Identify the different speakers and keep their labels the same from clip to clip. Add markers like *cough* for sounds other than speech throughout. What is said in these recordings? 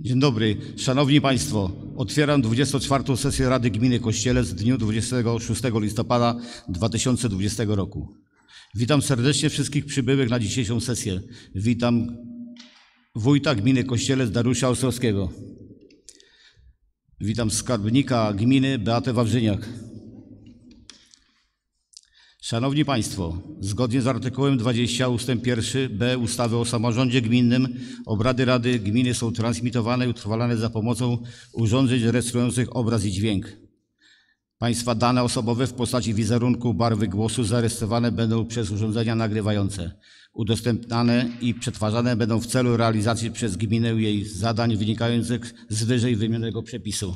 Speaker 1: Dzień dobry. Szanowni Państwo, otwieram 24. sesję Rady Gminy Kościelec w dniu 26 listopada 2020 roku. Witam serdecznie wszystkich przybyłych na dzisiejszą sesję. Witam wójta gminy Kościelec Dariusza Ostrowskiego. Witam skarbnika gminy Beatę Wawrzyniak. Szanowni Państwo, zgodnie z artykułem 20 ust. 1b ustawy o samorządzie gminnym obrady Rady Gminy są transmitowane i utrwalane za pomocą urządzeń rejestrujących obraz i dźwięk. Państwa dane osobowe w postaci wizerunku, barwy głosu zarejestrowane będą przez urządzenia nagrywające. Udostępniane i przetwarzane będą w celu realizacji przez gminę jej zadań wynikających z wyżej wymienionego przepisu.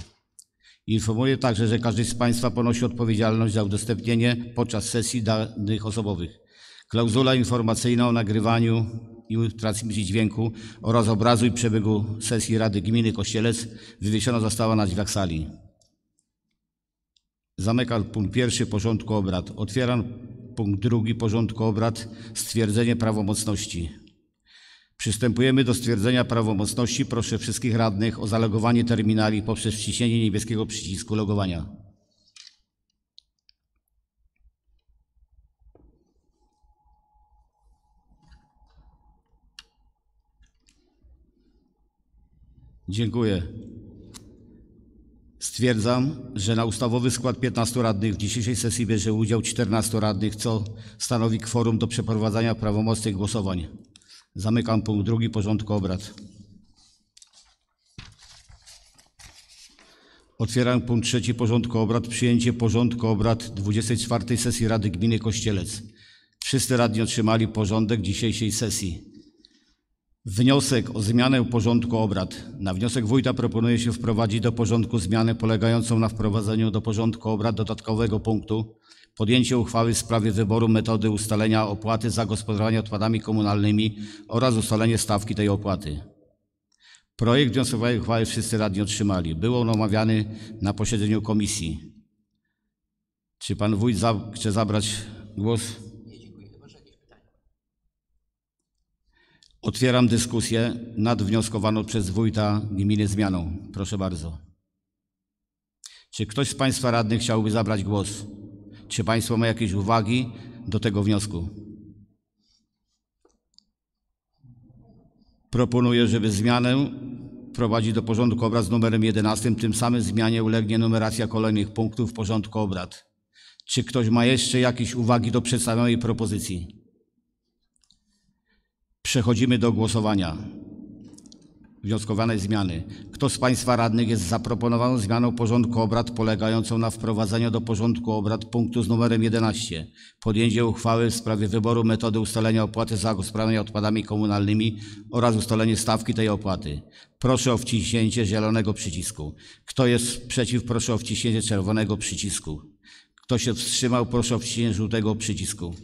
Speaker 1: Informuję także, że każdy z Państwa ponosi odpowiedzialność za udostępnienie podczas sesji danych osobowych. Klauzula informacyjna o nagrywaniu i transmisji dźwięku oraz obrazu i przebiegu sesji Rady Gminy Kościelec wywieszona została na drzwiach sali. Zamykam punkt pierwszy porządku obrad. Otwieram punkt drugi porządku obrad. Stwierdzenie prawomocności. Przystępujemy do stwierdzenia prawomocności. Proszę wszystkich radnych o zalogowanie terminali poprzez wciśnięcie niebieskiego przycisku logowania. Dziękuję. Stwierdzam, że na ustawowy skład 15 radnych w dzisiejszej sesji bierze udział 14 radnych, co stanowi kworum do przeprowadzania prawomocnych głosowań. Zamykam punkt drugi porządku obrad. Otwieram punkt trzeci porządku obrad. Przyjęcie porządku obrad 24 sesji Rady Gminy Kościelec. Wszyscy radni otrzymali porządek dzisiejszej sesji. Wniosek o zmianę porządku obrad. Na wniosek wójta proponuje się wprowadzić do porządku zmianę polegającą na wprowadzeniu do porządku obrad dodatkowego punktu podjęcie uchwały w sprawie wyboru metody ustalenia opłaty za gospodarowanie odpadami komunalnymi oraz ustalenie stawki tej opłaty. Projekt wnioskowej uchwały wszyscy radni otrzymali. Był on omawiany na posiedzeniu komisji. Czy pan wójt za, chce zabrać głos? Otwieram dyskusję nad wnioskowaną przez wójta gminy zmianą. Proszę bardzo. Czy ktoś z Państwa radnych chciałby zabrać głos? Czy Państwo mają jakieś uwagi do tego wniosku? Proponuję, żeby zmianę prowadzić do porządku obrad z numerem 11. Tym samym zmianie ulegnie numeracja kolejnych punktów w porządku obrad. Czy ktoś ma jeszcze jakieś uwagi do przedstawionej propozycji? Przechodzimy do głosowania. Wnioskowanej zmiany. Kto z Państwa radnych jest za proponowaną zmianą porządku obrad polegającą na wprowadzeniu do porządku obrad punktu z numerem 11 podjęcie uchwały w sprawie wyboru metody ustalenia opłaty za gospodarowanie odpadami komunalnymi oraz ustalenie stawki tej opłaty? Proszę o wciśnięcie zielonego przycisku. Kto jest przeciw? Proszę o wciśnięcie czerwonego przycisku. Kto się wstrzymał? Proszę o wciśnięcie żółtego przycisku.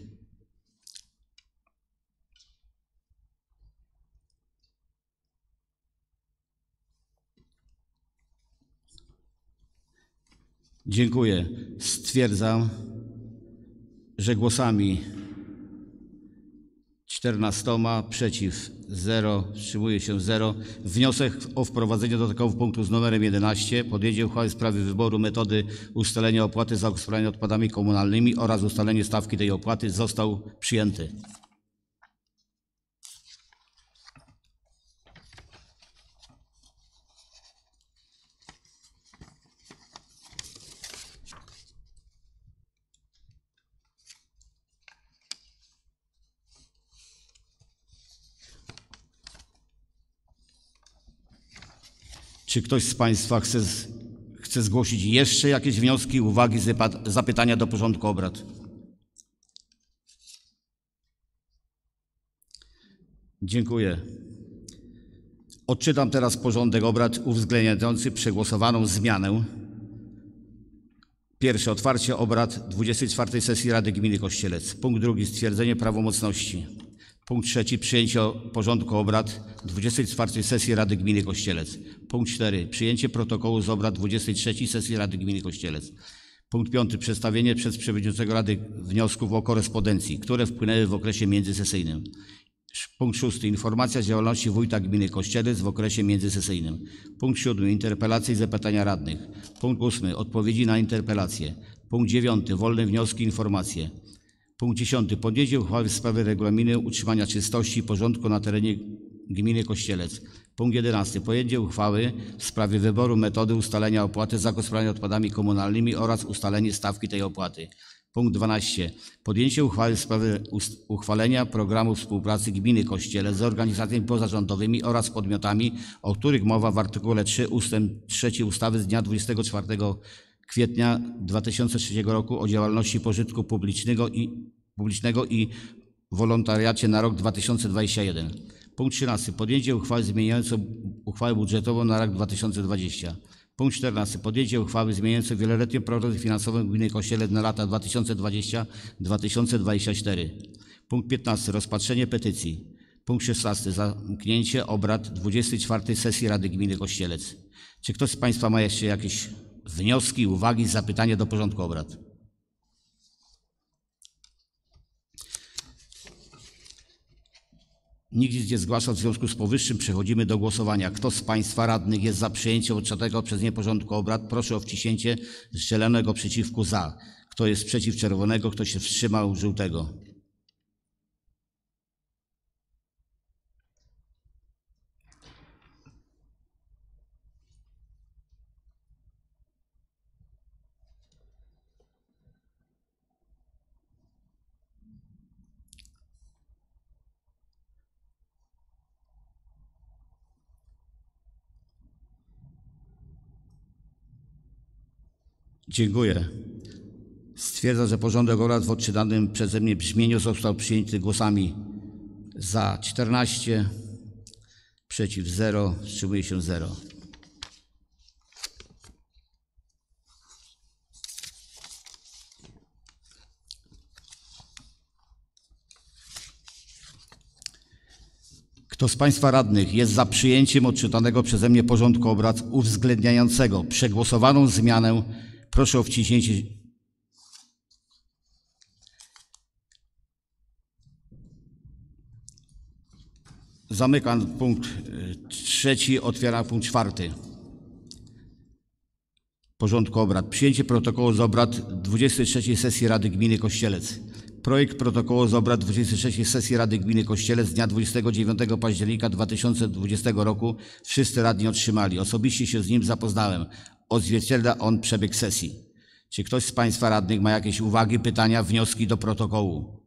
Speaker 1: Dziękuję. Stwierdzam, że głosami 14 przeciw 0, wstrzymuje się 0. Wniosek o wprowadzenie dodatkowych punktów z numerem 11 podjęcie uchwały w sprawie wyboru metody ustalenia opłaty za gospodarowanie odpadami komunalnymi oraz ustalenie stawki tej opłaty został przyjęty. Czy ktoś z Państwa chce, chce zgłosić jeszcze jakieś wnioski, uwagi, zapytania do porządku obrad? Dziękuję. Odczytam teraz porządek obrad uwzględniający przegłosowaną zmianę. Pierwsze, otwarcie obrad 24 sesji Rady Gminy Kościelec. Punkt drugi, stwierdzenie prawomocności. Punkt trzeci, przyjęcie porządku obrad 24 sesji Rady Gminy Kościelec. Punkt cztery, przyjęcie protokołu z obrad 23 sesji Rady Gminy Kościelec. Punkt piąty, przedstawienie przez przewodniczącego Rady wniosków o korespondencji, które wpłynęły w okresie międzysesyjnym. Punkt szósty. Informacja z działalności wójta gminy Kościelec w okresie międzysesyjnym. Punkt siódmy. Interpelacje i zapytania radnych. Punkt ósmy. Odpowiedzi na interpelacje. Punkt dziewiąty. Wolne wnioski i informacje. Punkt dziesiąty. Podjęcie uchwały w sprawie regulaminu utrzymania czystości i porządku na terenie gminy Kościelec. Punkt jedenasty. Podjęcie uchwały w sprawie wyboru metody ustalenia opłaty za gospodarowanie odpadami komunalnymi oraz ustalenie stawki tej opłaty. Punkt 12. Podjęcie uchwały w sprawie uchwalenia programu współpracy gminy Kościelec z organizacjami pozarządowymi oraz podmiotami, o których mowa w artykule 3 ust. 3 ustawy z dnia 24 kwietnia 2003 roku o działalności pożytku publicznego i, publicznego i wolontariacie na rok 2021. Punkt 13. Podjęcie uchwały zmieniającej uchwałę budżetową na rok 2020. Punkt 14. Podjęcie uchwały zmieniającej wieloletnią prognozę finansową gminy Kościele na lata 2020-2024. Punkt 15. Rozpatrzenie petycji. Punkt 16. Zamknięcie obrad 24 sesji Rady Gminy Kościelec. Czy ktoś z Państwa ma jeszcze jakieś wnioski, uwagi, zapytania do porządku obrad? Nikt nie zgłasza, w związku z powyższym przechodzimy do głosowania. Kto z Państwa radnych jest za przyjęciem odczytanego przez nie porządku obrad, proszę o wciśnięcie zielonego przycisku za. Kto jest przeciw czerwonego, kto się wstrzymał żółtego. Dziękuję. Stwierdzam, że porządek obrad w odczytanym przeze mnie brzmieniu został przyjęty głosami za 14, przeciw 0, wstrzymuje się 0. Kto z Państwa radnych jest za przyjęciem odczytanego przeze mnie porządku obrad uwzględniającego przegłosowaną zmianę, proszę o wciśnięcie. Zamykam punkt y, trzeci, otwieram punkt czwarty porządku obrad. Przyjęcie protokołu z obrad 23 sesji Rady Gminy Kościelec. Projekt protokołu z obrad 23 sesji Rady Gminy Kościelec z dnia 29 października 2020 roku wszyscy radni otrzymali. Osobiście się z nim zapoznałem. Odzwierciedla on przebieg sesji. Czy ktoś z Państwa radnych ma jakieś uwagi, pytania, wnioski do protokołu?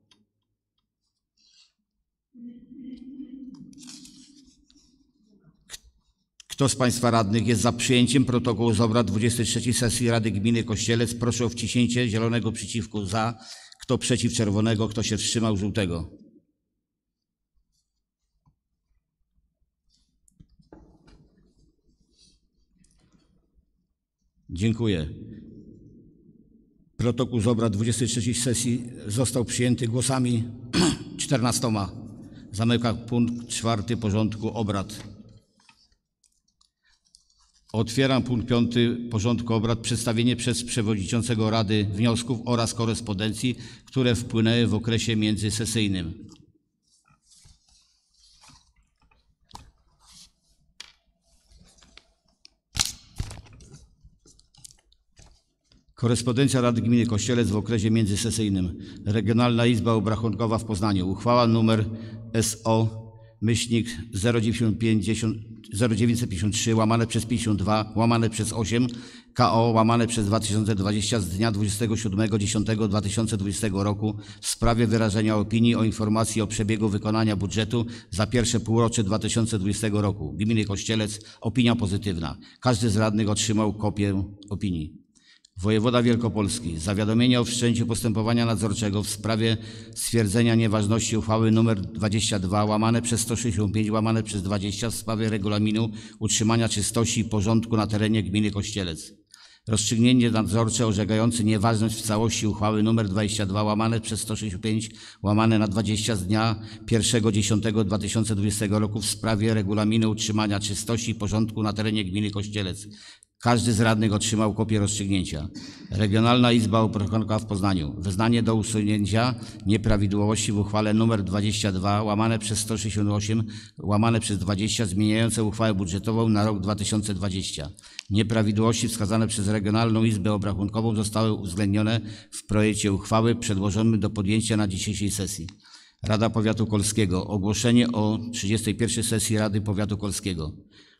Speaker 1: Kto z Państwa radnych jest za przyjęciem protokołu z obrad 23 sesji Rady Gminy Kościelec? Proszę o wciśnięcie zielonego przycisku za. Kto przeciw czerwonego? Kto się wstrzymał żółtego? Dziękuję. Protokół z obrad 23 sesji został przyjęty głosami *clears throat* 14. Zamykam punkt czwarty porządku obrad. Otwieram punkt piąty porządku obrad. Przedstawienie przez przewodniczącego Rady wniosków oraz korespondencji, które wpłynęły w okresie międzysesyjnym. Korespondencja Rady Gminy Kościelec w okresie międzysesyjnym. Regionalna Izba Obrachunkowa w Poznaniu. Uchwała numer SO myślnik 095 0953 łamane przez 52 łamane przez 8 KO łamane przez 2020 z dnia 27.10.2020 roku w sprawie wyrażenia opinii o informacji o przebiegu wykonania budżetu za pierwsze półrocze 2020 roku. Gminy Kościelec opinia pozytywna. Każdy z radnych otrzymał kopię opinii. Wojewoda Wielkopolski. Zawiadomienie o wszczęciu postępowania nadzorczego w sprawie stwierdzenia nieważności uchwały nr 22 łamane przez 165 łamane przez 20 w sprawie regulaminu utrzymania czystości i porządku na terenie gminy Kościelec. Rozstrzygnięcie nadzorcze orzekające nieważność w całości uchwały nr 22 łamane przez 165 łamane na 20 z dnia 1.10.2020 roku w sprawie regulaminu utrzymania czystości i porządku na terenie gminy Kościelec. Każdy z radnych otrzymał kopię rozstrzygnięcia. Regionalna Izba Obrachunkowa w Poznaniu. Wyznanie do usunięcia nieprawidłowości w uchwale nr 22 łamane przez 168 łamane przez 20 zmieniające uchwałę budżetową na rok 2020. Nieprawidłowości wskazane przez Regionalną Izbę Obrachunkową zostały uwzględnione w projekcie uchwały przedłożonym do podjęcia na dzisiejszej sesji. Rada Powiatu Kolskiego. Ogłoszenie o 31 sesji Rady Powiatu Kolskiego.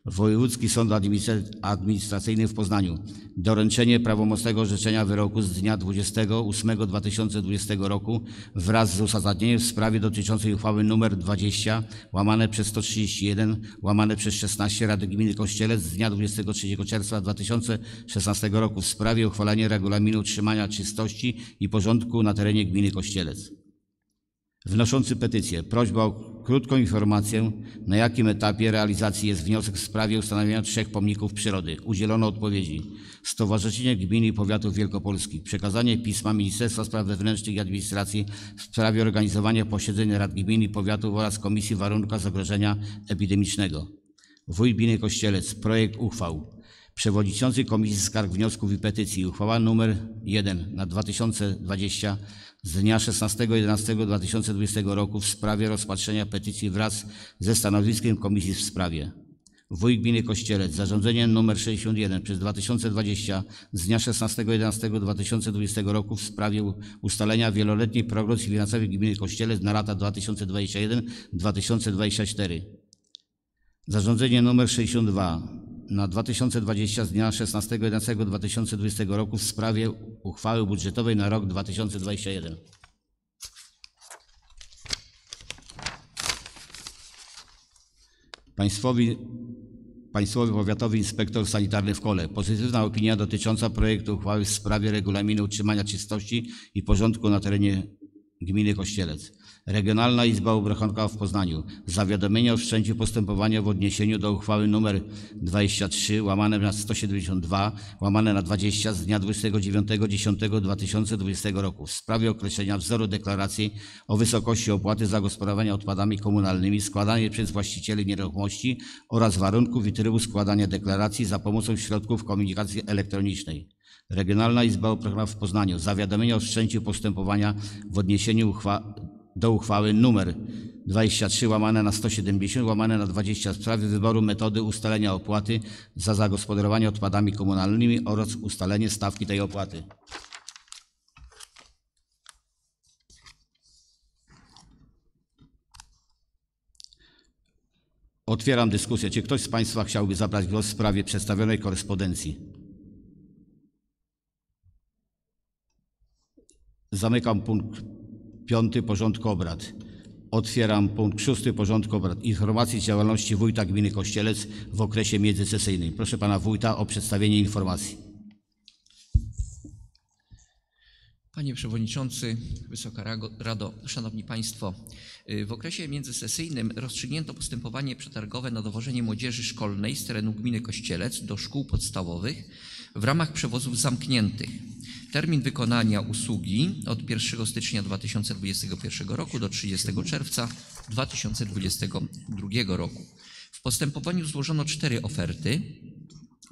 Speaker 1: Wojewódzki Sąd Administra- Administracyjny w Poznaniu. Doręczenie prawomocnego orzeczenia wyroku z dnia 28.2020 roku wraz z uzasadnieniem w sprawie dotyczącej uchwały nr 20 łamane przez 131 łamane przez 16 Rady Gminy Kościelec z dnia 23 czerwca 2016 roku w sprawie uchwalenia regulaminu utrzymania czystości i porządku na terenie gminy Kościelec. Wnoszący petycję. Prośba o krótką informację, na jakim etapie realizacji jest wniosek w sprawie ustanowienia trzech pomników przyrody. Udzielono odpowiedzi. Stowarzyszenie Gmin i Powiatów Wielkopolskich. Przekazanie pisma Ministerstwa Spraw Wewnętrznych i Administracji w sprawie organizowania posiedzeń Rad Gmin i Powiatów oraz Komisji Warunka Zagrożenia Epidemicznego. Wójt Gminy Kościelec. Projekt uchwał. Przewodniczący Komisji Skarg, Wniosków i Petycji. Uchwała nr 1 na 2020 z dnia 16.11.2020 roku w sprawie rozpatrzenia petycji wraz ze stanowiskiem Komisji w sprawie. Wójt Gminy Kościelec. Zarządzenie nr 61 przez 2020 z dnia 16.11.2020 roku w sprawie ustalenia wieloletniej prognoz finansowych Gminy Kościelec na lata 2021-2024. Zarządzenie nr 62 na 2020 z dnia 16.11.2020 roku w sprawie uchwały budżetowej na rok 2021. Państwowi, Państwowy Powiatowy Inspektor Sanitarny w Kole. Pozytywna opinia dotycząca projektu uchwały w sprawie regulaminu utrzymania czystości i porządku na terenie gminy Kościelec. Regionalna Izba Obrachunkowa w Poznaniu. Zawiadomienie o wszczęciu postępowania w odniesieniu do uchwały nr 23 łamane na 172 łamane na 20 z dnia 29.10.2020 roku w sprawie określenia wzoru deklaracji o wysokości opłaty za gospodarowanie odpadami komunalnymi składanej przez właścicieli nieruchomości oraz warunków i trybu składania deklaracji za pomocą środków komunikacji elektronicznej. Regionalna Izba Obrachunkowa w Poznaniu. Zawiadomienie o wszczęciu postępowania w odniesieniu uchwa do uchwały nr 23 łamane na 170 łamane na 20 w sprawie wyboru metody ustalenia opłaty za zagospodarowanie odpadami komunalnymi oraz ustalenie stawki tej opłaty. Otwieram dyskusję. Czy ktoś z Państwa chciałby zabrać głos w sprawie przedstawionej korespondencji? Zamykam punkt piąty porządku obrad. Otwieram punkt szósty porządku obrad. Informacji z działalności wójta gminy Kościelec w okresie międzysesyjnym. Proszę pana wójta o przedstawienie informacji.
Speaker 2: Panie Przewodniczący, Wysoka Rado, Szanowni Państwo, y, w okresie międzysesyjnym rozstrzygnięto postępowanie przetargowe na dowożenie młodzieży szkolnej z terenu gminy Kościelec do szkół podstawowych w ramach przewozów zamkniętych. Termin wykonania usługi od 1 stycznia 2021 roku do 30 czerwca 2022 roku. W postępowaniu złożono cztery oferty.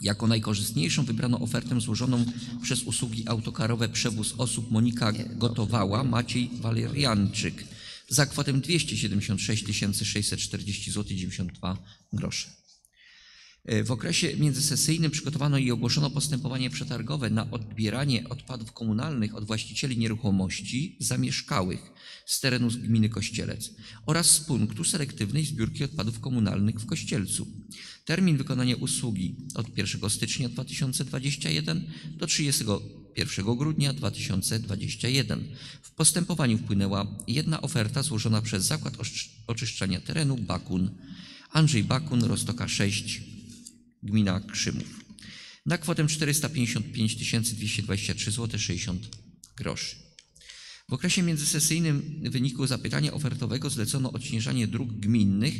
Speaker 2: Jako najkorzystniejszą wybrano ofertę złożoną przez usługi autokarowe przewóz osób Monika Gotowała, Maciej Walerianczyk za kwotę 276 640 zł 92 grosze. E, W okresie międzysesyjnym przygotowano i ogłoszono postępowanie przetargowe na odbieranie odpadów komunalnych od właścicieli nieruchomości zamieszkałych z terenu gminy Kościelec oraz z punktu selektywnej zbiórki odpadów komunalnych w Kościelcu. Termin wykonania usługi od 1 stycznia 2021 do 31 grudnia 2021. W postępowaniu wpłynęła jedna oferta złożona przez Zakład Oczyszczania Terenu Bakun. Andrzej Bakun, Roztoka 6, gmina Krzymów. Na kwotę 455 223 zł 60 groszy. W okresie międzysesyjnym w wyniku zapytania ofertowego zlecono odśnieżanie dróg gminnych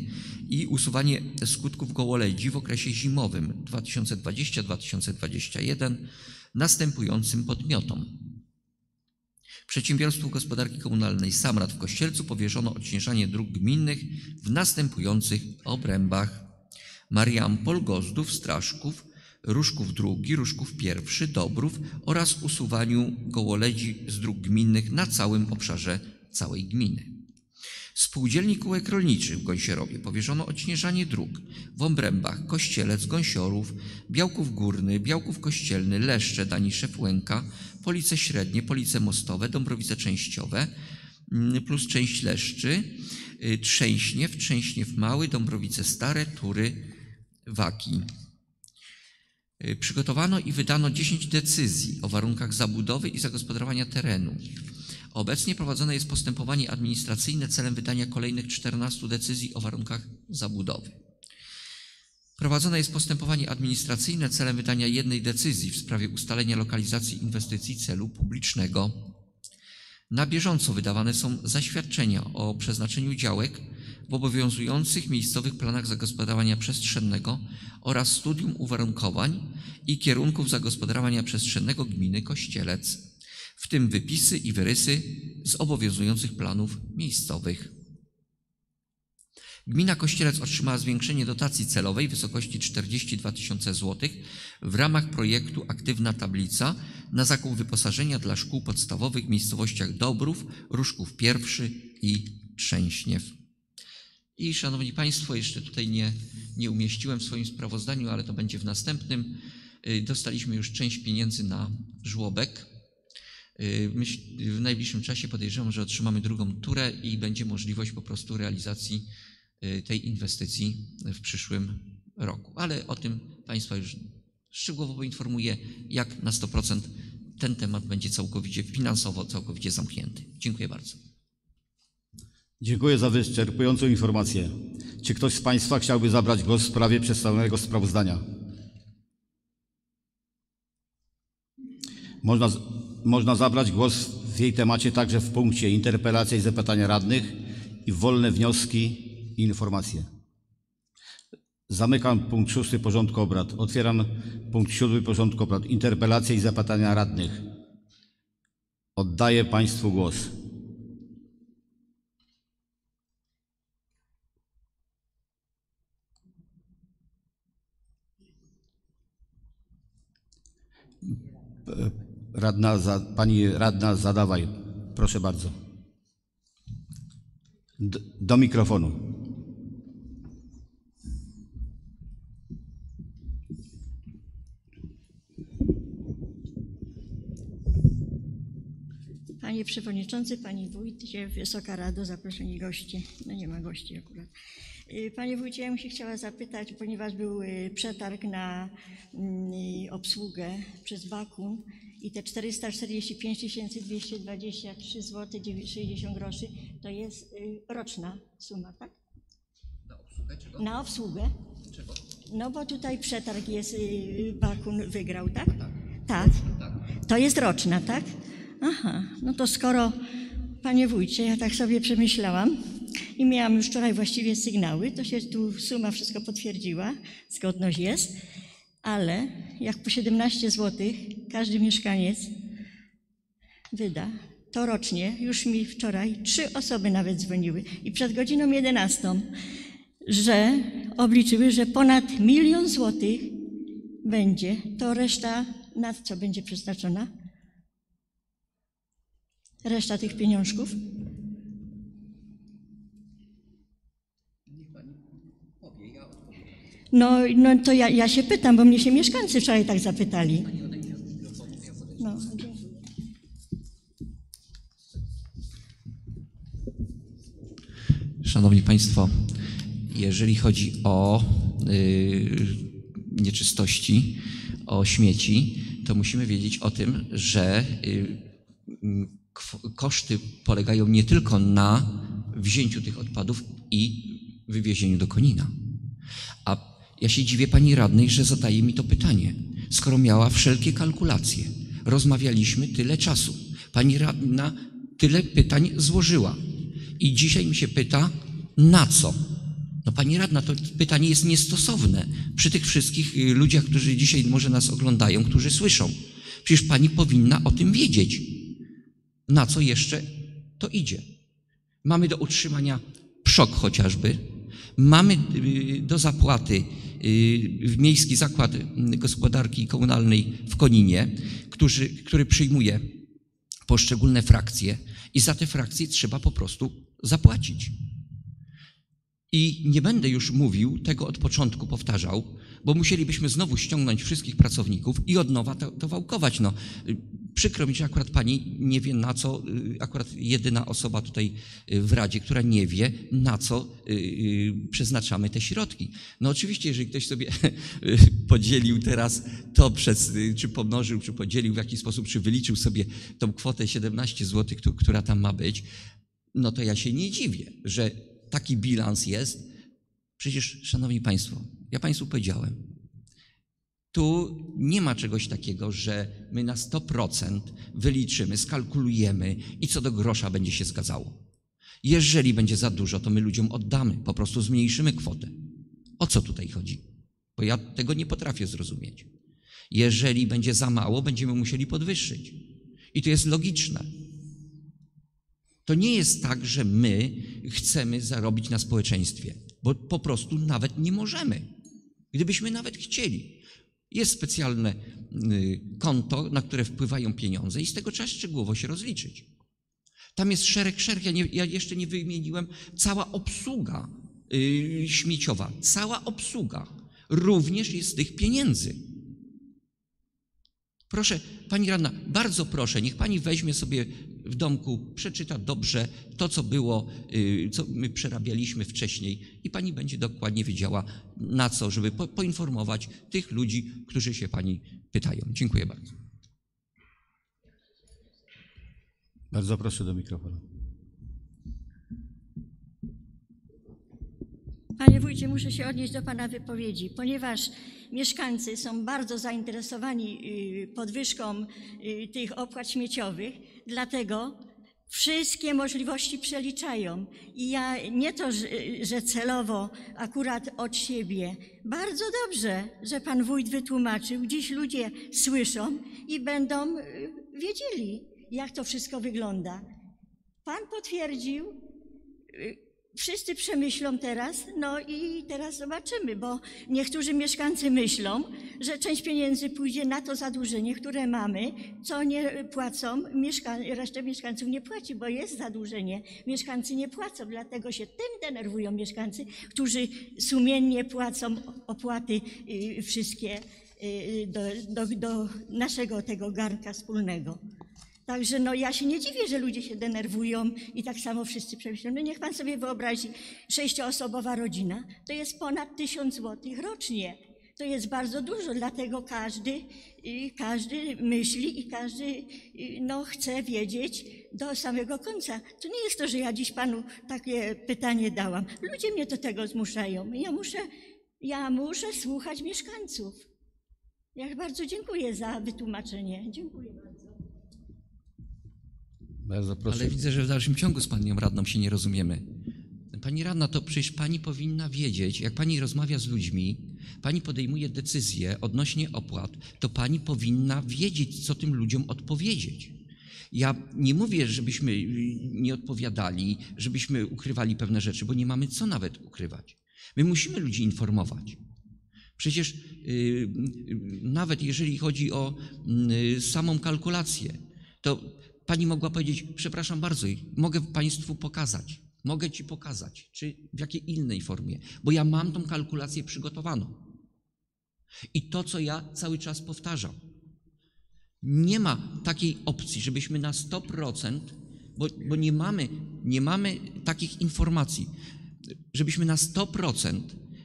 Speaker 2: i usuwanie skutków gołoledzi w okresie zimowym 2020-2021 następującym podmiotom. Przedsiębiorstwu Gospodarki Komunalnej Samrat w Kościelcu powierzono odśnieżanie dróg gminnych w następujących obrębach. Mariampol, Gozdów, Straszków, Ruszków II, Ruszków I, Dobrów oraz usuwaniu gołoledzi z dróg gminnych na całym obszarze całej gminy. Spółdzielni kółek rolniczych w Gąsierowie powierzono odśnieżanie dróg w Obrębach, Kościelec, Gąsiorów, Białków Górny, Białków Kościelny, Leszcze, Daniszew, Łęka, Police Średnie, Police Mostowe, Dąbrowice Częściowe mm, plus część Leszczy, y, Trzęśniew, Trzęśniew Mały, Dąbrowice Stare, Tury, Waki. Y, Przygotowano i wydano 10 decyzji o warunkach zabudowy i zagospodarowania terenu. Obecnie prowadzone jest postępowanie administracyjne celem wydania kolejnych 14 decyzji o warunkach zabudowy. Prowadzone jest postępowanie administracyjne celem wydania jednej decyzji w sprawie ustalenia lokalizacji inwestycji celu publicznego. Na bieżąco wydawane są zaświadczenia o przeznaczeniu działek w obowiązujących miejscowych planach zagospodarowania przestrzennego oraz studium uwarunkowań i kierunków zagospodarowania przestrzennego gminy Kościelec, w tym wypisy i wyrysy z obowiązujących planów miejscowych. Gmina Kościelec otrzymała zwiększenie dotacji celowej w wysokości 42 tysiące złotych w ramach projektu Aktywna Tablica na zakup wyposażenia dla szkół podstawowych w miejscowościach Dobrów, Ruszków I i Trzęśniew. I szanowni Państwo, jeszcze tutaj nie, nie umieściłem w swoim sprawozdaniu, ale to będzie w następnym. Y, Dostaliśmy już część pieniędzy na żłobek. Y, w najbliższym czasie podejrzewam, że otrzymamy drugą turę i będzie możliwość po prostu realizacji y, tej inwestycji w przyszłym roku. Ale o tym Państwa już szczegółowo poinformuję, jak na 100% ten temat będzie całkowicie finansowo, całkowicie zamknięty. Dziękuję bardzo.
Speaker 1: Dziękuję za wyczerpującą informację. Czy ktoś z Państwa chciałby zabrać głos w sprawie przedstawionego sprawozdania? Można, można zabrać głos w jej temacie także w punkcie interpelacja i zapytania radnych i wolne wnioski i informacje. Zamykam punkt szósty porządku obrad. Otwieram punkt siódmy porządku obrad. Interpelacje i zapytania radnych. Oddaję Państwu głos. Radna, za, pani radna, zadawaj. Proszę bardzo. Do mikrofonu.
Speaker 3: Panie Przewodniczący, Pani Wójcie, Wysoka Rado, zaproszeni goście. No nie ma gości akurat. Y, Panie Wójcie, ja bym się chciała zapytać, ponieważ był y, przetarg na mm, obsługę przez Bakun i te 445 223 zł 60 groszy to jest y, roczna suma, tak? Na obsługę? No bo tutaj przetarg jest, Bakun wygrał, tak? Tak. To jest roczna, tak? Aha, no to skoro, panie wójcie, ja tak sobie przemyślałam i miałam już wczoraj właściwie sygnały, to się tu suma wszystko potwierdziła, zgodność jest, ale jak po 17 zł każdy mieszkaniec wyda, to rocznie, już mi wczoraj trzy osoby nawet dzwoniły i przed godziną 11, że obliczyły, że ponad milion złotych będzie, to reszta na co będzie przeznaczona? Reszta tych pieniążków? No, no to ja, ja się pytam, bo mnie się mieszkańcy wczoraj tak zapytali. No.
Speaker 2: Szanowni Państwo, jeżeli chodzi o y, nieczystości, o śmieci, to musimy wiedzieć o tym, że y, koszty polegają nie tylko na wzięciu tych odpadów i wywiezieniu do Konina. A ja się dziwię pani radnej, że zadaje mi to pytanie, skoro miała wszelkie kalkulacje. Rozmawialiśmy tyle czasu. Pani radna tyle pytań złożyła. I dzisiaj mi się pyta, na co? No pani radna, to pytanie jest niestosowne przy tych wszystkich y, ludziach, którzy dzisiaj może nas oglądają, którzy słyszą. Przecież pani powinna o tym wiedzieć. Na co jeszcze to idzie? Mamy do utrzymania PSZOK chociażby, mamy y, do zapłaty y, Miejski Zakład Gospodarki Komunalnej w Koninie, który, który przyjmuje poszczególne frakcje i za te frakcje trzeba po prostu zapłacić. I nie będę już mówił, tego od początku powtarzał, bo musielibyśmy znowu ściągnąć wszystkich pracowników i od nowa to, to wałkować. No, y, przykro mi, że akurat pani nie wie na co, y, akurat jedyna osoba tutaj y, w Radzie, która nie wie, na co y, przeznaczamy te środki. No oczywiście, jeżeli ktoś sobie *laughs* podzielił teraz to przez, czy pomnożył, czy podzielił w jakiś sposób, czy wyliczył sobie tą kwotę 17 zł, któ- która tam ma być, no to ja się nie dziwię, że taki bilans jest. Przecież, Szanowni Państwo, ja Państwu powiedziałem, tu nie ma czegoś takiego, że my na 100% wyliczymy, skalkulujemy i co do grosza będzie się zgadzało. Jeżeli będzie za dużo, to my ludziom oddamy, po prostu zmniejszymy kwotę. O co tutaj chodzi? Bo ja tego nie potrafię zrozumieć. Jeżeli będzie za mało, będziemy musieli podwyższyć. I to jest logiczne. To nie jest tak, że my chcemy zarobić na społeczeństwie, bo po prostu nawet nie możemy. Gdybyśmy nawet chcieli. Jest specjalne y, konto, na które wpływają pieniądze i z tego trzeba szczegółowo się rozliczyć. Tam jest szereg, szereg, ja, nie, ja jeszcze nie wymieniłem, cała obsługa y, śmieciowa, cała obsługa również jest z tych pieniędzy. Proszę, pani radna, bardzo proszę, niech pani weźmie sobie w domku, przeczyta dobrze to, co było, y, co my przerabialiśmy wcześniej i pani będzie dokładnie wiedziała na co, żeby po, poinformować tych ludzi, którzy się pani pytają. Dziękuję bardzo.
Speaker 1: Bardzo proszę do mikrofonu.
Speaker 3: Panie wójcie, muszę się odnieść do pana wypowiedzi, ponieważ mieszkańcy są bardzo zainteresowani y, podwyżką y, tych opłat śmieciowych, dlatego wszystkie możliwości przeliczają. I ja nie to, że, celowo akurat od siebie. Bardzo dobrze, że pan wójt wytłumaczył. Dziś ludzie słyszą i będą y, wiedzieli, jak to wszystko wygląda. Pan potwierdził, Wszyscy przemyślą teraz, no i teraz zobaczymy, bo niektórzy mieszkańcy myślą, że część pieniędzy pójdzie na to zadłużenie, które mamy, co nie płacą, mieszka reszta mieszkańców nie płaci, bo jest zadłużenie. Mieszkańcy nie płacą, dlatego się tym denerwują mieszkańcy, którzy sumiennie płacą opłaty y, wszystkie y, do, do, do naszego tego garnka wspólnego. Także no ja się nie dziwię, że ludzie się denerwują i tak samo wszyscy przemyślą. No niech pan sobie wyobrazi, sześcioosobowa rodzina to jest ponad tysiąc złotych rocznie. To jest bardzo dużo, dlatego każdy, y, każdy myśli i każdy y, no, chce wiedzieć do samego końca. To nie jest to, że ja dziś panu takie pytanie dałam. Ludzie mnie do tego zmuszają. Ja muszę, ja muszę słuchać mieszkańców. Ja bardzo dziękuję za wytłumaczenie. Dziękuję bardzo.
Speaker 1: Bardzo proszę.
Speaker 2: Ale widzę, że w dalszym ciągu z panią radną się nie rozumiemy. Pani radna, to przecież pani powinna wiedzieć, jak pani rozmawia z ludźmi, pani podejmuje decyzje odnośnie opłat, to pani powinna wiedzieć, co tym ludziom odpowiedzieć. Ja nie mówię, żebyśmy nie odpowiadali, żebyśmy ukrywali pewne rzeczy, bo nie mamy co nawet ukrywać. My musimy ludzi informować. Przecież yy, nawet jeżeli chodzi o yy, samą kalkulację, to pani mogła powiedzieć, przepraszam bardzo, mogę Państwu pokazać, mogę Ci pokazać, czy w jakiej innej formie, bo ja mam tą kalkulację przygotowaną. I to, co ja cały czas powtarzam, nie ma takiej opcji, żebyśmy na 100%, bo, bo nie, mamy, nie mamy takich informacji, żebyśmy na 100%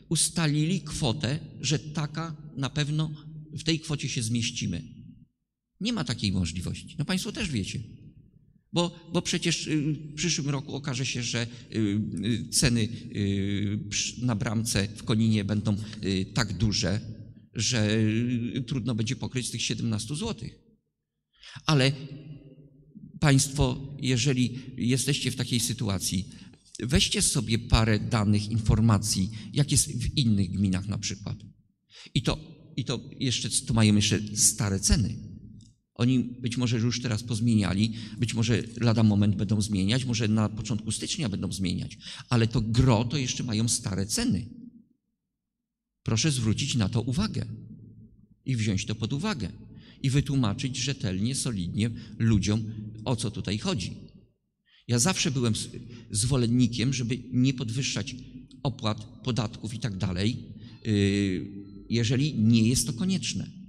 Speaker 2: ustalili kwotę, że taka na pewno w tej kwocie się zmieścimy. Nie ma takiej możliwości. No Państwo też wiecie. Bo, bo przecież y, w przyszłym roku okaże się, że y, y, ceny na bramce w Koninie będą tak duże, że trudno będzie pokryć tych 17 zł. Ale Państwo, jeżeli jesteście w takiej sytuacji, weźcie sobie parę danych, informacji, jak jest w innych gminach na przykład. I to, i to jeszcze, to mają jeszcze stare ceny. Oni być może już teraz pozmieniali, być może lada moment będą zmieniać, może na początku stycznia będą zmieniać, ale to gro to jeszcze mają stare ceny. Proszę zwrócić na to uwagę i wziąć to pod uwagę i wytłumaczyć rzetelnie, solidnie ludziom, o co tutaj chodzi. Ja zawsze byłem zwolennikiem, żeby nie podwyższać opłat, podatków i tak dalej, yy, jeżeli nie jest to konieczne.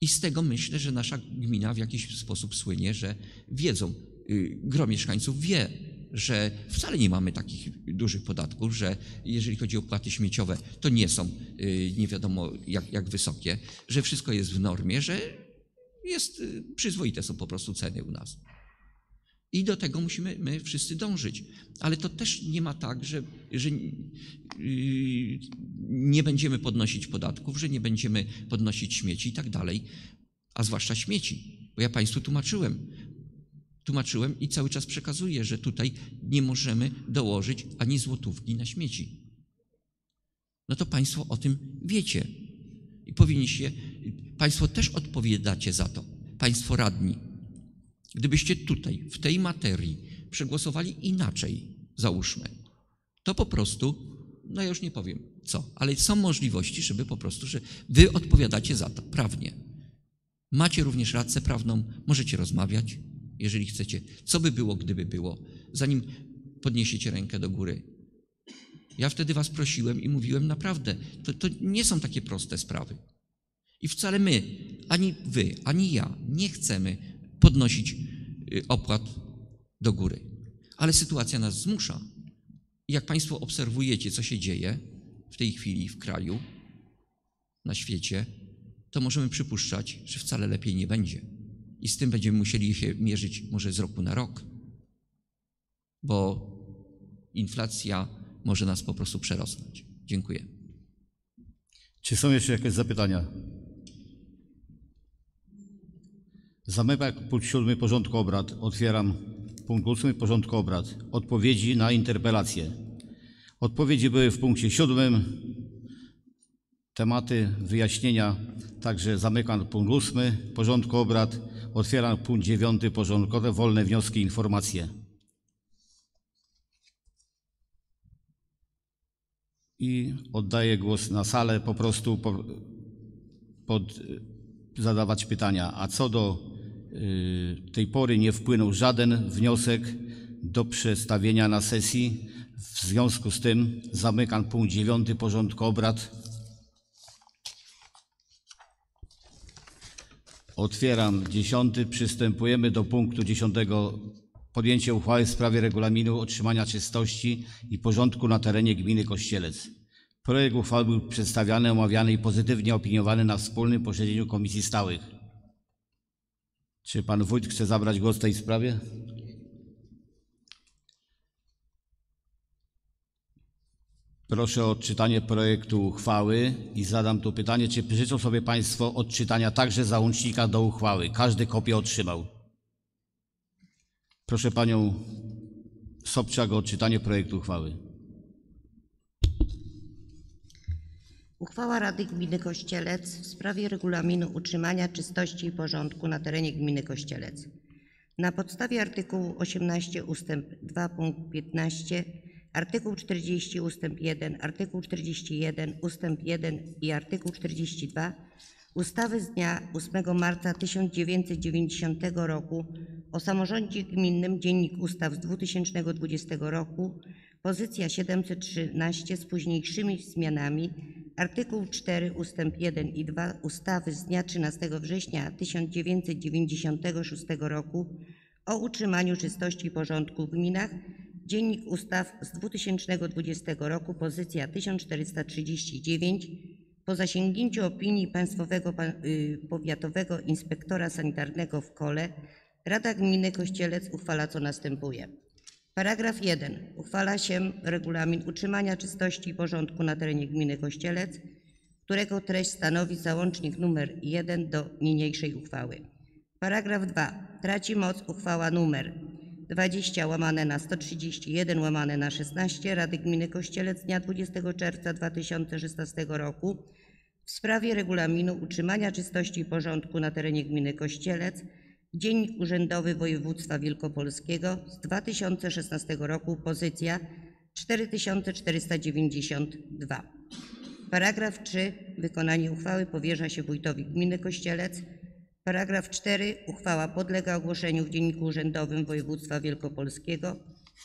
Speaker 2: I z tego myślę, że nasza gmina w jakiś sposób słynie, że wiedzą, yy, gro mieszkańców wie, że wcale nie mamy takich dużych podatków, że jeżeli chodzi o opłaty śmieciowe, to nie są yy, nie wiadomo jak, jak wysokie, że wszystko jest w normie, że jest, yy, przyzwoite są po prostu ceny u nas. I do tego musimy my wszyscy dążyć. Ale to też nie ma tak, że, że yy, nie będziemy podnosić podatków, że nie będziemy podnosić śmieci i tak dalej, a zwłaszcza śmieci. Bo ja Państwu tłumaczyłem, tłumaczyłem i cały czas przekazuję, że tutaj nie możemy dołożyć ani złotówki na śmieci. No to Państwo o tym wiecie i powinniście, Państwo też odpowiadacie za to, Państwo radni. Gdybyście tutaj, w tej materii, przegłosowali inaczej, załóżmy, to po prostu, no ja już nie powiem co, ale są możliwości, żeby po prostu, że wy odpowiadacie za to prawnie. Macie również radcę prawną, możecie rozmawiać, jeżeli chcecie. Co by było, gdyby było, zanim podniesiecie rękę do góry. Ja wtedy was prosiłem i mówiłem naprawdę, to, to nie są takie proste sprawy. I wcale my, ani wy, ani ja nie chcemy podnosić y, opłat do góry. Ale sytuacja nas zmusza. Jak Państwo obserwujecie, co się dzieje w tej chwili w kraju, na świecie, to możemy przypuszczać, że wcale lepiej nie będzie. I z tym będziemy musieli się mierzyć może z roku na rok, bo inflacja może nas po prostu przerosnąć. Dziękuję.
Speaker 1: Czy są jeszcze jakieś zapytania? Zamykam punkt siódmy porządku obrad. Otwieram punkt ósmy porządku obrad. Odpowiedzi na interpelacje. Odpowiedzi były w punkcie siódmym. Tematy wyjaśnienia. Także zamykam punkt ósmy porządku obrad. Otwieram punkt dziewiąty porządkowy. Wolne wnioski i informacje. I oddaję głos na salę po prostu po, pod, zadawać pytania. A co do tej pory nie wpłynął żaden wniosek do przestawienia na sesji. W związku z tym zamykam punkt dziewiąty porządku obrad. Otwieram dziesiąty. Przystępujemy do punktu dziesiątego. Podjęcie uchwały w sprawie regulaminu otrzymania czystości i porządku na terenie gminy Kościelec. Projekt uchwały był przedstawiany, omawiany i pozytywnie opiniowany na wspólnym posiedzeniu komisji stałych. Czy pan wójt chce zabrać głos w tej sprawie? Proszę o odczytanie projektu uchwały i zadam tu pytanie, czy życzą sobie Państwo odczytania także załącznika do uchwały? Każdy kopię otrzymał. Proszę Panią Sobczak o odczytanie projektu uchwały.
Speaker 4: Uchwała Rady Gminy Kościelec w sprawie regulaminu utrzymania czystości i porządku na terenie gminy Kościelec. Na podstawie artykułu 18 ust. 2 punkt 15, artykuł 40 ust. 1, artykuł 41 ust. 1 i artykuł 42 ustawy z dnia 8 marca 1990 roku o samorządzie gminnym Dziennik Ustaw z 2020 roku pozycja 713 z późniejszymi zmianami artykuł 4 ust. 1 i 2 ustawy z dnia 13 września 1996 roku o utrzymaniu czystości i porządku w gminach Dziennik Ustaw z 2020 roku pozycja 1439 po zasięgnięciu opinii Państwowego Pa- y, Powiatowego Inspektora Sanitarnego w Kole Rada Gminy Kościelec uchwala co następuje. Paragraf 1. Uchwala się regulamin utrzymania czystości i porządku na terenie gminy Kościelec, którego treść stanowi załącznik nr 1 do niniejszej uchwały. Paragraf 2. Traci moc uchwała nr 20 łamane na 131 łamane na 16 Rady Gminy Kościelec z dnia 20 czerwca 2016 roku w sprawie regulaminu utrzymania czystości i porządku na terenie gminy Kościelec, Dziennik Urzędowy Województwa Wielkopolskiego z 2016 roku, pozycja 4492. Paragraf 3. Wykonanie uchwały powierza się wójtowi gminy Kościelec. Paragraf 4. Uchwała podlega ogłoszeniu w Dzienniku Urzędowym Województwa Wielkopolskiego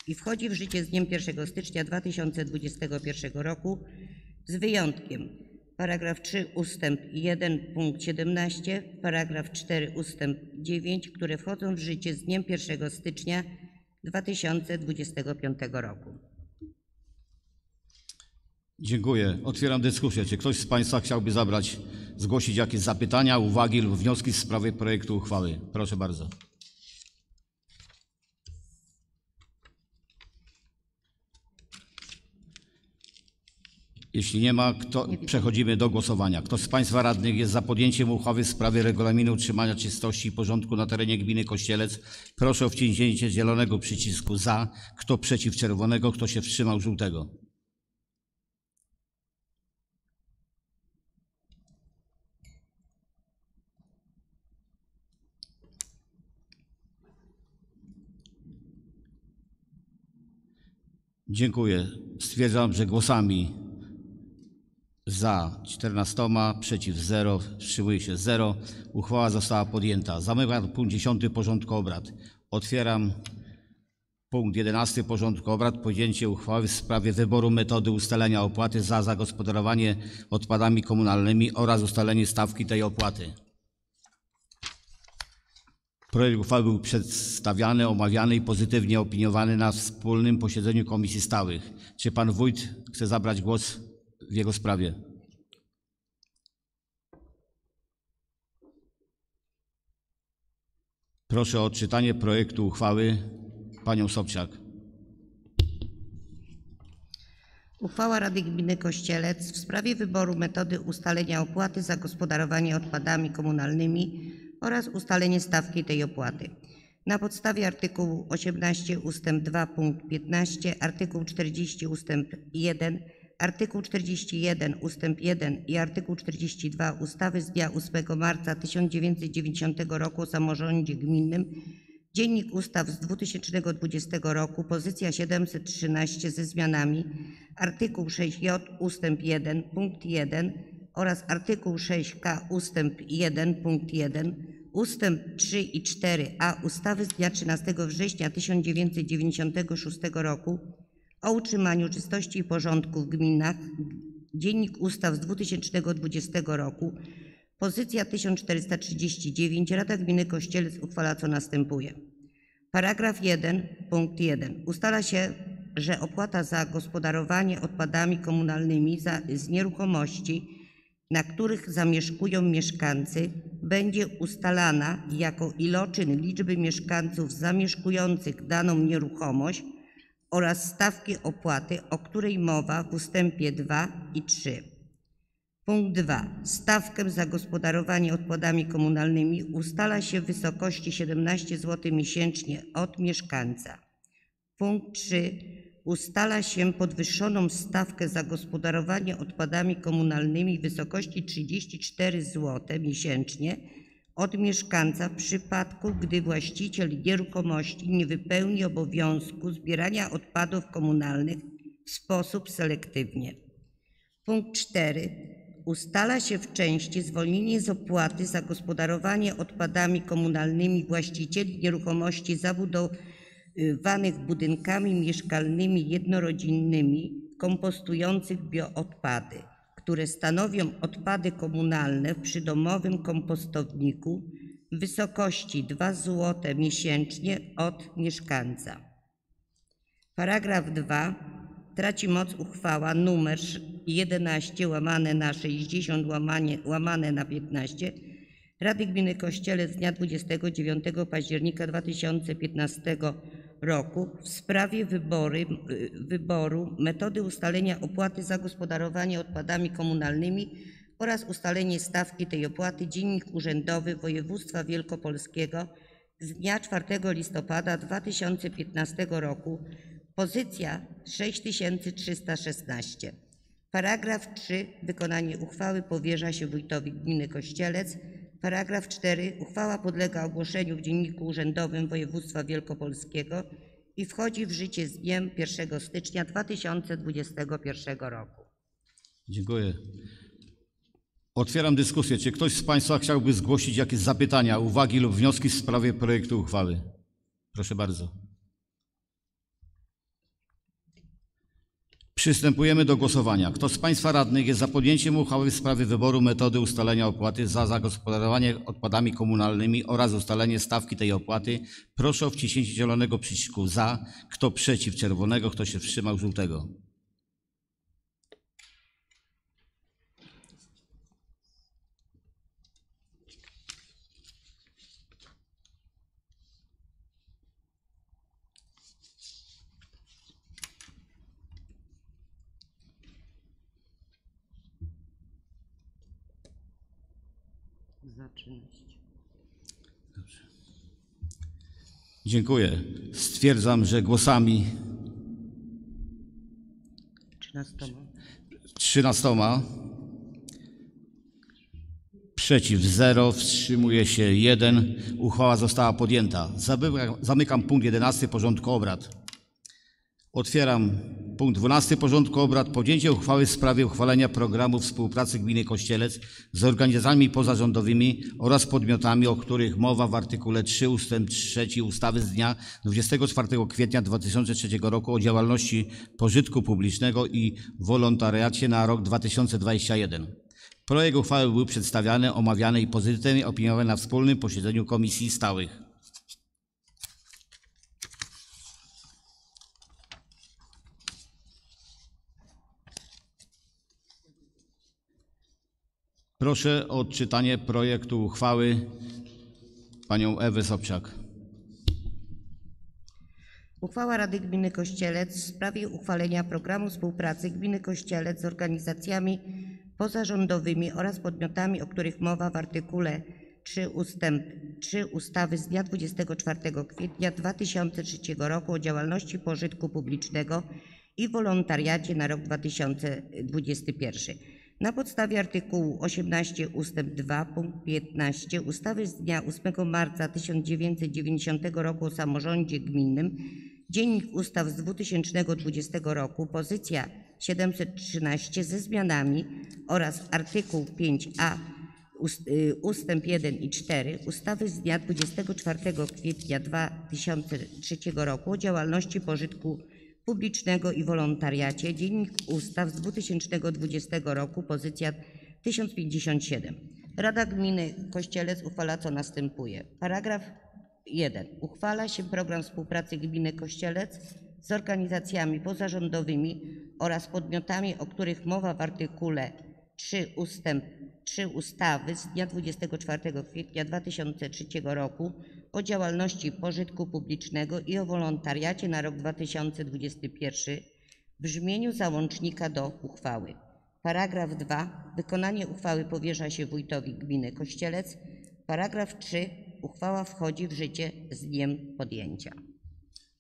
Speaker 4: i wchodzi w życie z dniem 1 stycznia 2021 roku z wyjątkiem paragraf 3 ustęp 1 punkt 17, paragraf 4 ustęp 9, które wchodzą w życie z dniem 1 stycznia 2025 roku.
Speaker 1: Dziękuję. Otwieram dyskusję. Czy ktoś z Państwa chciałby zabrać, zgłosić jakieś zapytania, uwagi lub wnioski w sprawie projektu uchwały? Proszę bardzo. Jeśli nie ma, kto, przechodzimy do głosowania. Kto z Państwa radnych jest za podjęciem uchwały w sprawie regulaminu utrzymania czystości i porządku na terenie gminy Kościelec? Proszę o wciśnięcie zielonego przycisku za. Kto przeciw czerwonego? Kto się wstrzymał żółtego? Dziękuję. Stwierdzam, że głosami za 14, przeciw 0, wstrzymuje się 0. Uchwała została podjęta. Zamykam punkt 10 porządku obrad. Otwieram punkt 11 porządku obrad. Podjęcie uchwały w sprawie wyboru metody ustalenia opłaty za zagospodarowanie odpadami komunalnymi oraz ustalenie stawki tej opłaty. Projekt uchwały był przedstawiany, omawiany i pozytywnie opiniowany na wspólnym posiedzeniu komisji stałych. Czy pan wójt chce zabrać głos w jego sprawie? Proszę o odczytanie projektu uchwały panią Sobczak.
Speaker 4: Uchwała Rady Gminy Kościelec w sprawie wyboru metody ustalenia opłaty za gospodarowanie odpadami komunalnymi oraz ustalenie stawki tej opłaty. Na podstawie artykułu 18 ust. 2 punkt 15, artykuł 40 ust. 1, artykuł 41 ust. 1 i artykuł 42 ustawy z dnia 8 marca 1990 roku o samorządzie gminnym Dziennik Ustaw z 2020 roku, pozycja 713 ze zmianami, artykuł 6j ustęp 1 punkt 1 oraz artykuł 6k ustęp 1 punkt 1, ustęp 3 i 4a ustawy z dnia 13 września 1996 roku o utrzymaniu czystości i porządku w gminach, Dziennik Ustaw z 2020 roku, Pozycja 1439. Rada Gminy Kościelec uchwala co następuje. Paragraf 1, punkt 1. Ustala się, że opłata za gospodarowanie odpadami komunalnymi za, z nieruchomości, na których zamieszkują mieszkańcy, będzie ustalana jako iloczyn liczby mieszkańców zamieszkujących daną nieruchomość oraz stawki opłaty, o której mowa w ustępie 2 i 3. Punkt 2. Stawkę za gospodarowanie odpadami komunalnymi ustala się w wysokości 17 zł miesięcznie od mieszkańca. Punkt 3. Ustala się podwyższoną stawkę za gospodarowanie odpadami komunalnymi w wysokości 34 zł miesięcznie od mieszkańca w przypadku, gdy właściciel nieruchomości nie wypełni obowiązku zbierania odpadów komunalnych w sposób selektywnie. Punkt 4. Ustala się w części zwolnienie z opłaty za gospodarowanie odpadami komunalnymi właścicieli nieruchomości zabudowanych budynkami mieszkalnymi jednorodzinnymi kompostujących bioodpady, które stanowią odpady komunalne w przydomowym kompostowniku w wysokości 2 zł miesięcznie od mieszkańca. Paragraf 2. Traci moc uchwała nr 11 łamane na 60 łamanie, łamane na 15 Rady Gminy Kościelec z dnia 29 października 2015 roku w sprawie wybory, wyboru metody ustalenia opłaty za gospodarowanie odpadami komunalnymi oraz ustalenie stawki tej opłaty Dziennik Urzędowy Województwa Wielkopolskiego z dnia 4 listopada 2015 roku Pozycja 6316. Paragraf 3. Wykonanie uchwały powierza się wójtowi gminy Kościelec. Paragraf 4. Uchwała podlega ogłoszeniu w Dzienniku Urzędowym Województwa Wielkopolskiego i wchodzi w życie z dniem 1 stycznia 2021 roku.
Speaker 1: Dziękuję. Otwieram dyskusję. Czy ktoś z Państwa chciałby zgłosić jakieś zapytania, uwagi lub wnioski w sprawie projektu uchwały? Proszę bardzo. Przystępujemy do głosowania. Kto z Państwa radnych jest za podjęciem uchwały w sprawie wyboru metody ustalenia opłaty za zagospodarowanie odpadami komunalnymi oraz ustalenie stawki tej opłaty, proszę o wciśnięcie zielonego przycisku za. Kto przeciw czerwonego, kto się wstrzymał żółtego.
Speaker 4: Za 13.
Speaker 1: Dziękuję. Stwierdzam, że głosami
Speaker 4: 13.
Speaker 1: 13 przeciw 0, wstrzymuje się 1. Uchwała została podjęta. Zamykam punkt 11 porządku obrad. Otwieram punkt 12 porządku obrad. Podjęcie uchwały w sprawie uchwalenia programu współpracy Gminy Kościelec z organizacjami pozarządowymi oraz podmiotami, o których mowa w artykule 3 ust. 3 ustawy z dnia 24 kwietnia 2003 roku o działalności pożytku publicznego i wolontariacie na rok 2021. Projekt uchwały był przedstawiany, omawiany i pozytywnie opiniowany na wspólnym posiedzeniu komisji stałych. Proszę o odczytanie projektu uchwały panią Ewę Sobczak.
Speaker 4: Uchwała Rady Gminy Kościelec w sprawie uchwalenia programu współpracy Gminy Kościelec z organizacjami pozarządowymi oraz podmiotami, o których mowa w artykule 3 ustęp 3 ustawy z dnia 24 kwietnia 2003 roku o działalności pożytku publicznego i wolontariacie na rok 2021. Na podstawie artykułu 18 ust. 2 punkt 15 ustawy z dnia 8 marca 1990 roku o samorządzie gminnym Dziennik Ustaw z 2020 roku, pozycja 713 ze zmianami oraz artykuł 5a ust, y, ustęp 1 i 4 ustawy z dnia 24 kwietnia 2003 roku o działalności pożytku publicznego i wolontariacie, Dziennik Ustaw z 2020 roku, pozycja 1057. Rada Gminy Kościelec uchwala co następuje. Paragraf 1. Uchwala się program współpracy Gminy Kościelec z organizacjami pozarządowymi oraz podmiotami, o których mowa w artykule 3 ustęp 3 ustawy z dnia 24 kwietnia 2003 roku o działalności pożytku publicznego i o wolontariacie na rok 2021 w brzmieniu załącznika do uchwały. Paragraf 2. Wykonanie uchwały powierza się wójtowi gminy Kościelec. Paragraf 3. Uchwała wchodzi w życie z dniem podjęcia.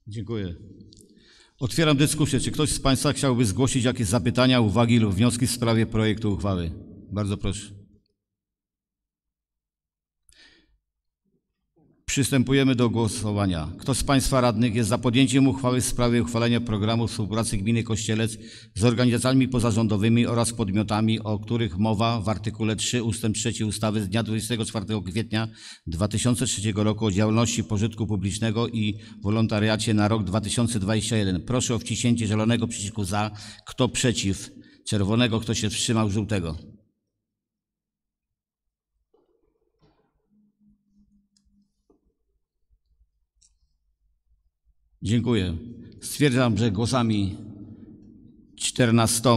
Speaker 1: Dziękuję. Otwieram dyskusję. Czy ktoś z Państwa chciałby zgłosić jakieś zapytania, uwagi lub wnioski w sprawie projektu uchwały? Bardzo proszę. Przystępujemy do głosowania. Kto z Państwa radnych jest za podjęciem uchwały w sprawie uchwalenia programu współpracy Gminy Kościelec z organizacjami pozarządowymi oraz podmiotami, o których mowa w artykule 3 ust. 3 ustawy z dnia 24 kwietnia 2003 roku o działalności pożytku publicznego i wolontariacie na rok 2021? Proszę o wciśnięcie zielonego przycisku za. Kto przeciw? Czerwonego. Kto się wstrzymał? Żółtego. Dziękuję. Stwierdzam, że głosami 14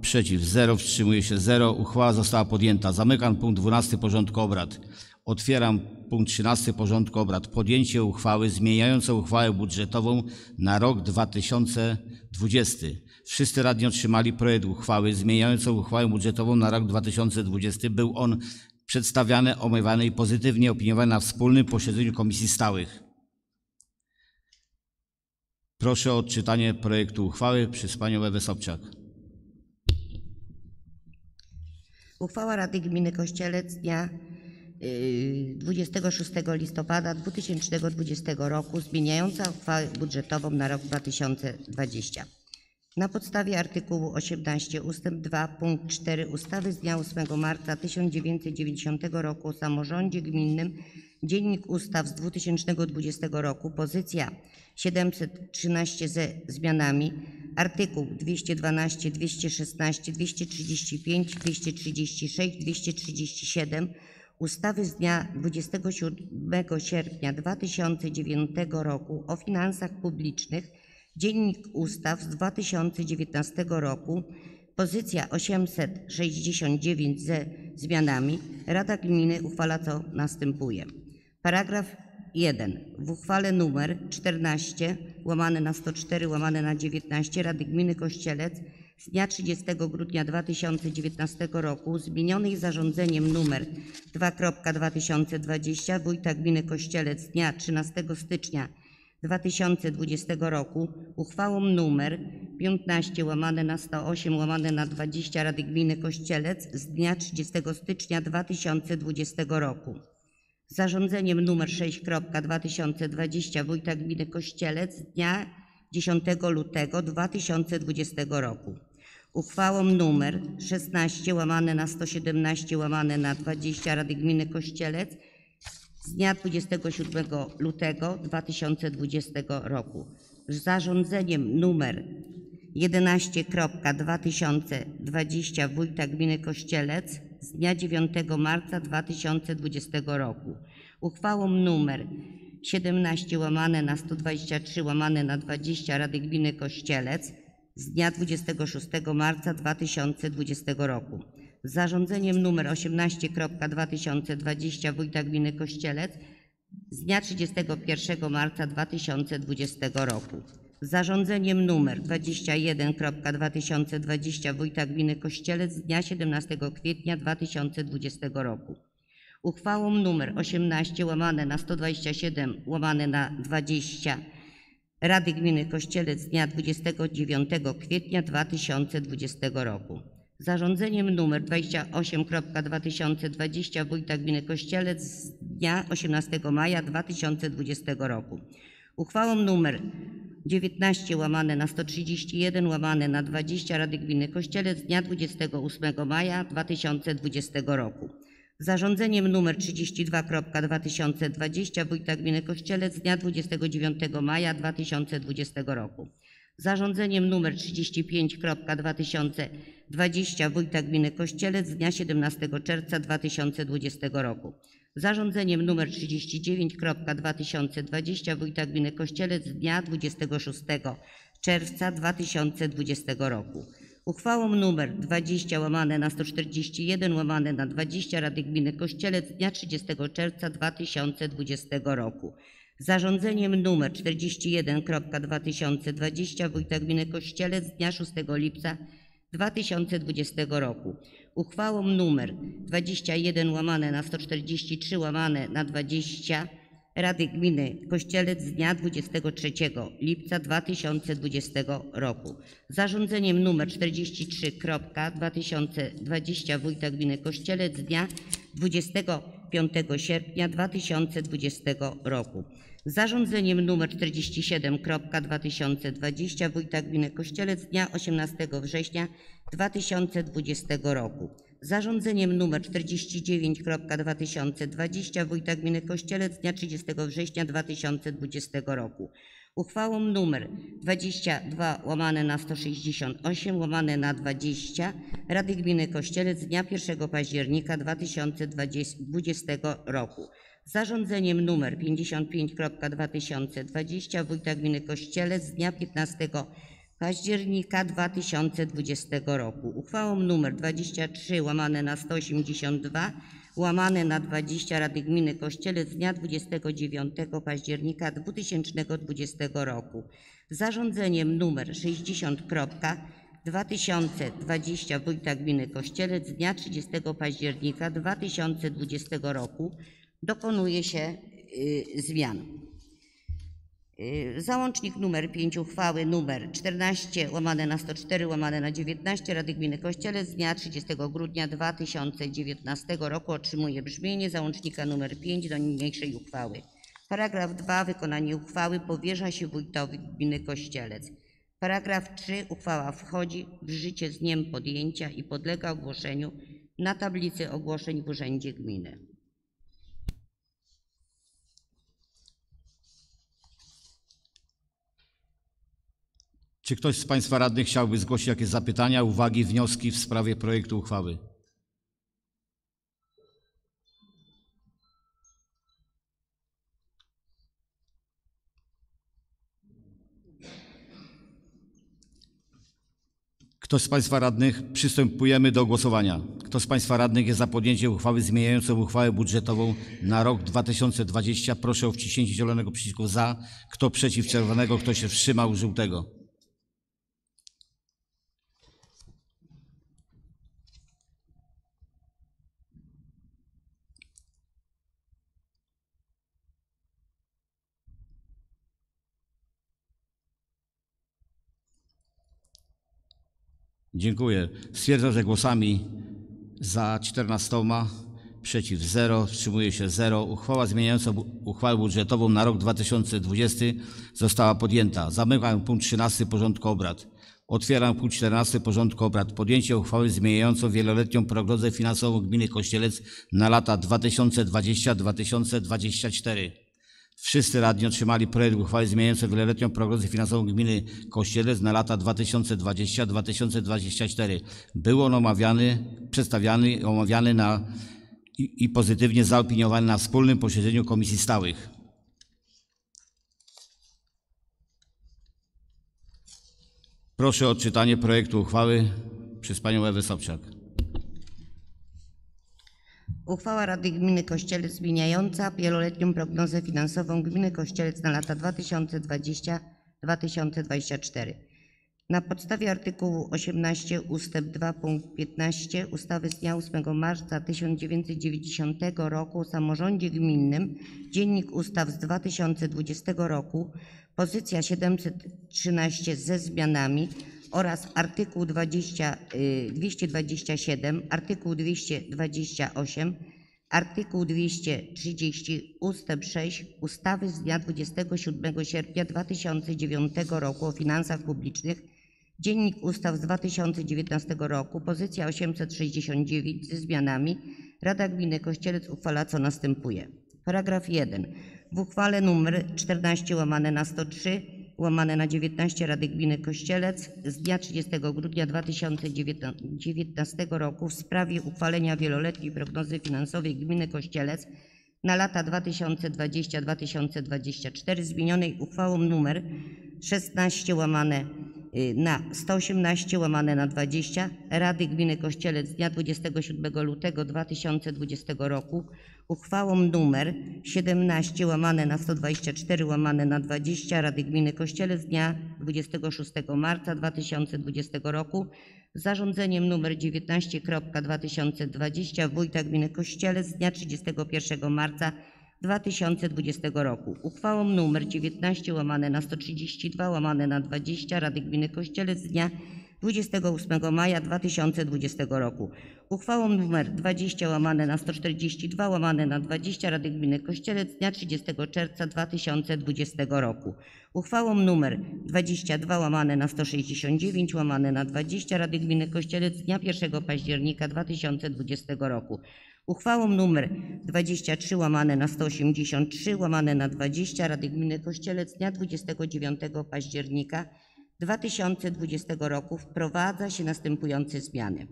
Speaker 1: przeciw 0, wstrzymuje się 0. Uchwała została podjęta. Zamykam punkt 12 porządku obrad. Otwieram punkt 13 porządku obrad. Podjęcie uchwały zmieniającej uchwałę budżetową na rok 2020. Wszyscy radni otrzymali projekt uchwały zmieniającej uchwałę budżetową na rok 2020. Był on przedstawiany, omawiany i pozytywnie opiniowany na wspólnym posiedzeniu komisji stałych. Proszę o odczytanie projektu uchwały przez panią Ewę Sobczak.
Speaker 4: Uchwała Rady Gminy Kościelec dnia y, 26 listopada 2020 roku zmieniająca uchwałę budżetową na rok 2020. Na podstawie artykułu 18 ust. 2 punkt 4 ustawy z dnia 8 marca 1990 roku o samorządzie gminnym Dziennik Ustaw z 2020 roku pozycja 713 ze zmianami artykuł 212, 216, 235, 236, 237 ustawy z dnia 27 sierpnia 2009 roku o finansach publicznych Dziennik Ustaw z 2019 roku, pozycja 869 ze zmianami, Rada Gminy uchwala co następuje. Paragraf 1. W uchwale nr 14 łamane na 104 łamane na 19 Rady Gminy Kościelec z dnia 30 grudnia 2019 roku zmienionej zarządzeniem nr 2.2020 Wójta Gminy Kościelec z dnia 13 stycznia 2020 roku uchwałą nr 15 łamane na 108 łamane na 20 Rady Gminy Kościelec z dnia 30 stycznia 2020 roku. Zarządzeniem nr 6.2020 Wójta Gminy Kościelec z dnia 10 lutego 2020 roku. Uchwałą nr 16 łamane na 117 łamane na 20 Rady Gminy Kościelec z dnia 27 lutego 2020 roku. Zarządzeniem numer 11.2020 Wójta Gminy Kościelec z dnia 9 marca 2020 roku. Uchwałą numer 17 łamane na 123 łamane na 20 Rady Gminy Kościelec z dnia 26 marca 2020 roku zarządzeniem nr 18.2020 Wójta Gminy Kościelec z dnia 31 marca 2020 roku. Zarządzeniem nr 21.2020 Wójta Gminy Kościelec z dnia 17 kwietnia 2020 roku. Uchwałą nr 18 łamane na 127 łamane na 20 Rady Gminy Kościelec z dnia 29 kwietnia 2020 roku. Zarządzeniem nr 28.2020 Wójta Gminy Kościelec z dnia 18 maja 2020 roku. Uchwałą nr 19 łamane na 131 łamane na 20 Rady Gminy Kościelec z dnia 28 maja 2020 roku. Zarządzeniem nr 32.2020 Wójta Gminy Kościelec z dnia 29 maja 2020 roku. Zarządzeniem nr 35.2020 Wójta Gminy Kościelec z dnia 17 czerwca 2020 roku. Zarządzeniem nr 39.2020 Wójta Gminy Kościelec z dnia 26 czerwca 2020 roku. Uchwałą nr 20 łamane na 141 łamane na 20 Rady Gminy Kościelec z dnia 30 czerwca 2020 roku. Zarządzeniem nr 41.2020 Wójta Gminy Kościelec z dnia 6 lipca 2020 roku. Uchwałą nr 21 łamane na 143 łamane na 20 Rady Gminy Kościelec z dnia 23 lipca 2020 roku. Zarządzeniem nr 43.2020 Wójta Gminy Kościelec z dnia 25 sierpnia 2020 roku. Zarządzeniem nr 47.2020 Wójta Gminy Kościelec dnia 18 września 2020 roku. Zarządzeniem nr 49.2020 Wójta Gminy Kościelec dnia 30 września 2020 roku. Uchwałą nr 22 łamane na 168 łamane na 20 Rady Gminy Kościelec dnia 1 października 2020 roku. Zarządzeniem nr 55.2020 Wójta Gminy Kościelec z dnia 15 października 2020 roku. Uchwałą nr 23 łamane na 182 łamane na 20 Rady Gminy Kościelec z dnia 29 października 2020 roku. Zarządzeniem nr 60. 2020 Wójta Gminy Kościelec z dnia 30 października 2020 roku dokonuje się y, zmian. Y, Załącznik nr 5 uchwały nr 14 łamane na 104 łamane na 19 Rady Gminy Kościelec z dnia 30 grudnia 2019 roku otrzymuje brzmienie załącznika nr 5 do niniejszej uchwały. Paragraf 2. Wykonanie uchwały powierza się wójtowi gminy Kościelec. Paragraf 3. Uchwała wchodzi w życie z dniem podjęcia i podlega ogłoszeniu na tablicy ogłoszeń w Urzędzie Gminy.
Speaker 1: Czy ktoś z Państwa radnych chciałby zgłosić jakieś zapytania, uwagi, wnioski w sprawie projektu uchwały? Kto z Państwa radnych przystępujemy do głosowania? Kto z Państwa radnych jest za podjęciem uchwały zmieniającą uchwałę budżetową na rok 2020? Proszę o wciśnięcie zielonego przycisku za. Kto przeciw czerwonego? Kto się wstrzymał żółtego? Dziękuję. Stwierdzam, że głosami za 14, przeciw 0, wstrzymuje się 0. Uchwała zmieniająca uchwałę budżetową na rok 2020 została podjęta. Zamykam punkt 13 porządku obrad. Otwieram punkt 14 porządku obrad. Podjęcie uchwały zmieniającą wieloletnią prognozę finansową gminy Kościelec na lata 2020-2024. Wszyscy radni otrzymali projekt uchwały zmieniającej wieloletnią prognozę finansową gminy Kościelec na lata 2020-2024. Był on omawiany, przedstawiany omawiany na, i, i pozytywnie zaopiniowany na wspólnym posiedzeniu komisji stałych. Proszę o odczytanie projektu uchwały przez panią Ewę Sobczak.
Speaker 4: Uchwała Rady Gminy Kościelec zmieniająca wieloletnią prognozę finansową Gminy Kościelec na lata 2020-2024. Na podstawie artykułu 18 ust. 2 punkt 15 ustawy z dnia 8 marca 1990 roku o samorządzie gminnym, Dziennik Ustaw z 2020 roku, pozycja 713 ze zmianami oraz artykuł 20, y, 227, artykuł 228, artykuł 230 ust. 6 ustawy z dnia 27 sierpnia 2009 roku o finansach publicznych, Dziennik Ustaw z 2019 roku, pozycja 869 ze zmianami, Rada Gminy Kościelec uchwala co następuje. Paragraf 1. W uchwale nr 14 łamane na 103 łamane na 19 Rady Gminy Kościelec z dnia 30 grudnia 2019 roku w sprawie uchwalenia wieloletniej prognozy finansowej Gminy Kościelec na lata 2020-2024 zmienionej uchwałą nr 16 łamane na 118 łamane na 20 Rady Gminy Kościelec z dnia 27 lutego 2020 roku, uchwałą nr 17 łamane na 124 łamane na 20 Rady Gminy Kościelec z dnia 26 marca 2020 roku, zarządzeniem nr 19.2020 Wójta Gminy Kościelec z dnia 31 marca 2020 roku. Uchwałą nr 19 łamane na 132 łamane na 20 Rady Gminy Kościelec z dnia 28 maja 2020 roku. Uchwałą nr 20 łamane na 142 łamane na 20 Rady Gminy Kościelec z dnia 30 czerwca 2020 roku. Uchwałą nr 22 łamane na 169 łamane na 20 Rady Gminy Kościelec z dnia 1 października 2020 roku. Uchwałą nr 23 łamane na 183 łamane na 20 Rady Gminy Kościelec dnia 29 października 2020 roku wprowadza się następujące zmiany.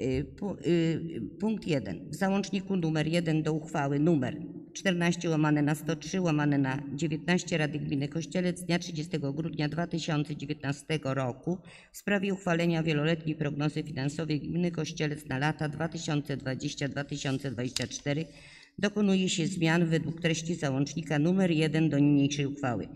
Speaker 4: Y, y, Punkt 1. W załączniku numer 1 do uchwały numer 14 łamane na 103 łamane na 19 Rady Gminy Kościelec z dnia 30 grudnia 2019 roku w sprawie uchwalenia wieloletniej prognozy finansowej Gminy Kościelec na lata 2020-2024 dokonuje się zmian według treści załącznika numer 1 do niniejszej uchwały.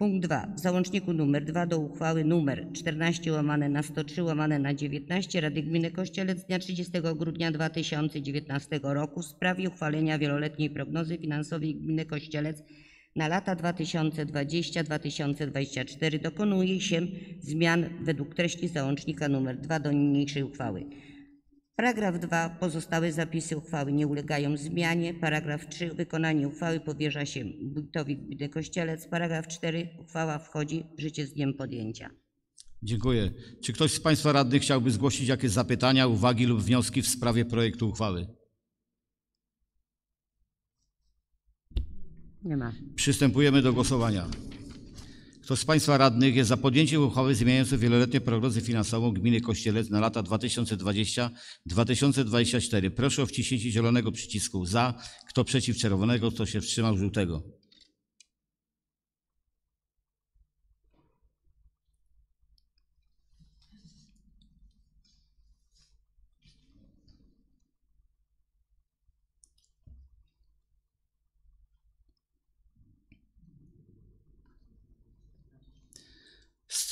Speaker 4: Punkt 2. W załączniku nr 2 do uchwały nr 14 łamane na 103 łamane na 19 Rady Gminy Kościelec z dnia 30 grudnia 2019 roku w sprawie uchwalenia wieloletniej prognozy finansowej Gminy Kościelec na lata 2020-2024 dokonuje się zmian według treści załącznika nr 2 do niniejszej uchwały. Paragraf 2. Pozostałe zapisy uchwały nie ulegają zmianie. Paragraf 3. Wykonanie uchwały powierza się wójtowi gminy Kościelec. Paragraf 4. Uchwała wchodzi w życie z dniem podjęcia.
Speaker 1: Dziękuję. Czy ktoś z Państwa radnych chciałby zgłosić jakieś zapytania, uwagi lub wnioski w sprawie projektu uchwały?
Speaker 4: Nie ma.
Speaker 1: Przystępujemy do głosowania. Kto z Państwa radnych jest za podjęciem uchwały zmieniającej wieloletnią prognozę finansową gminy Kościelec na lata 2020-2024? Proszę o wciśnięcie zielonego przycisku za. Kto przeciw czerwonego, kto się wstrzymał żółtego.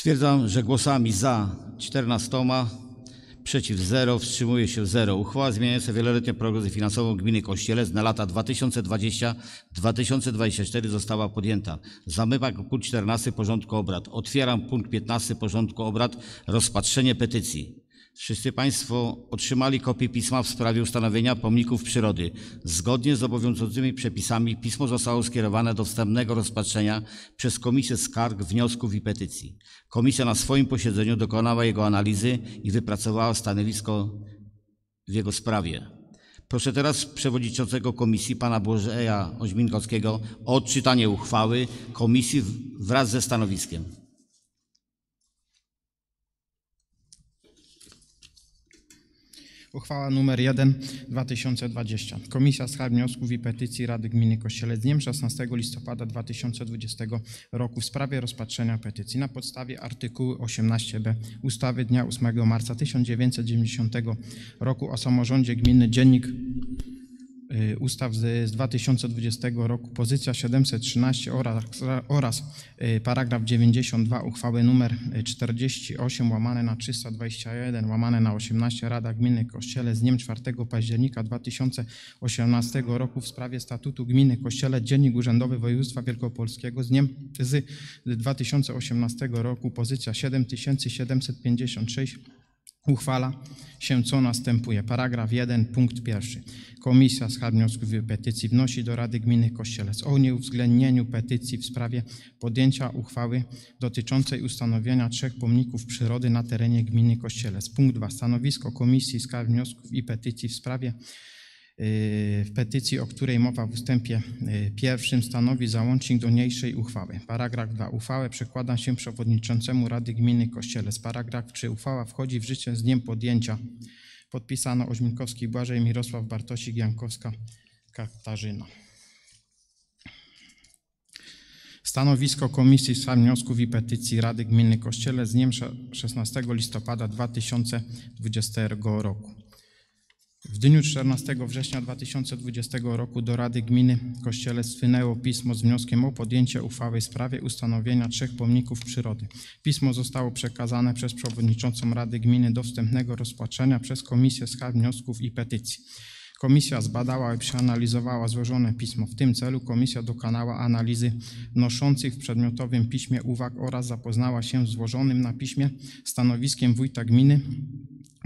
Speaker 1: Stwierdzam, że głosami za 14, przeciw 0, wstrzymuje się 0. Uchwała zmieniająca wieloletnią prognozę finansową gminy Kościelec na lata 2020-2024 została podjęta. Zamykam punkt 14 porządku obrad. Otwieram punkt 15 porządku obrad. Rozpatrzenie petycji. Wszyscy Państwo otrzymali kopię pisma w sprawie ustanowienia pomników przyrody. Zgodnie z obowiązującymi przepisami pismo zostało skierowane do wstępnego rozpatrzenia przez Komisję Skarg, Wniosków i Petycji. Komisja na swoim posiedzeniu dokonała jego analizy i wypracowała stanowisko w jego sprawie. Proszę teraz przewodniczącego komisji, pana Błażeja Oźminkowskiego, o odczytanie uchwały komisji wraz ze stanowiskiem.
Speaker 5: Uchwała nr 1 2020. Komisja Skarb Wniosków i Petycji Rady Gminy Kościelec dniem 16 listopada 2020 roku w sprawie rozpatrzenia petycji na podstawie artykułu 18b ustawy dnia 8 marca 1990 roku o samorządzie gminy Dziennik ustaw z z 2020 roku, pozycja 713 oraz, oraz y, paragraf 92 uchwały nr 48 łamane na 321 łamane na 18 Rada Gminy Kościele z dniem 4 października 2018 roku w sprawie statutu gminy Kościele Dziennik Urzędowy Województwa Wielkopolskiego z dniem z 2018 roku, pozycja 7756 Uchwala się, co następuje. Paragraf 1, punkt pierwszy. Komisja Skarb Wniosków i Petycji wnosi do Rady Gminy Kościelec o nieuwzględnieniu petycji w sprawie podjęcia uchwały dotyczącej ustanowienia trzech pomników przyrody na terenie gminy Kościelec. Punkt 2. Stanowisko Komisji Skarb Wniosków i Petycji w sprawie w petycji, o której mowa w ustępie y, pierwszym, stanowi załącznik do niniejszej uchwały. Paragraf 2. Uchwałę przekłada się przewodniczącemu Rady Gminy Kościelec. Paragraf 3. Uchwała wchodzi w życie z dniem podjęcia. Podpisano Oźminkowski Błażej, Mirosław Bartosik, Jankowska Katarzyna. Stanowisko Komisji Spraw Wniosków i Petycji Rady Gminy Kościelec z dniem 16 listopada 2020 roku. W dniu 14 września 2020 roku do Rady Gminy Kościelec wpłynęło pismo z wnioskiem o podjęcie uchwały w sprawie ustanowienia trzech pomników przyrody. Pismo zostało przekazane przez przewodniczącą Rady Gminy do wstępnego rozpatrzenia przez Komisję Skarb Wniosków i Petycji. Komisja zbadała i przeanalizowała złożone pismo. W tym celu komisja dokonała analizy wnoszących w przedmiotowym piśmie uwag oraz zapoznała się z złożonym na piśmie stanowiskiem wójta gminy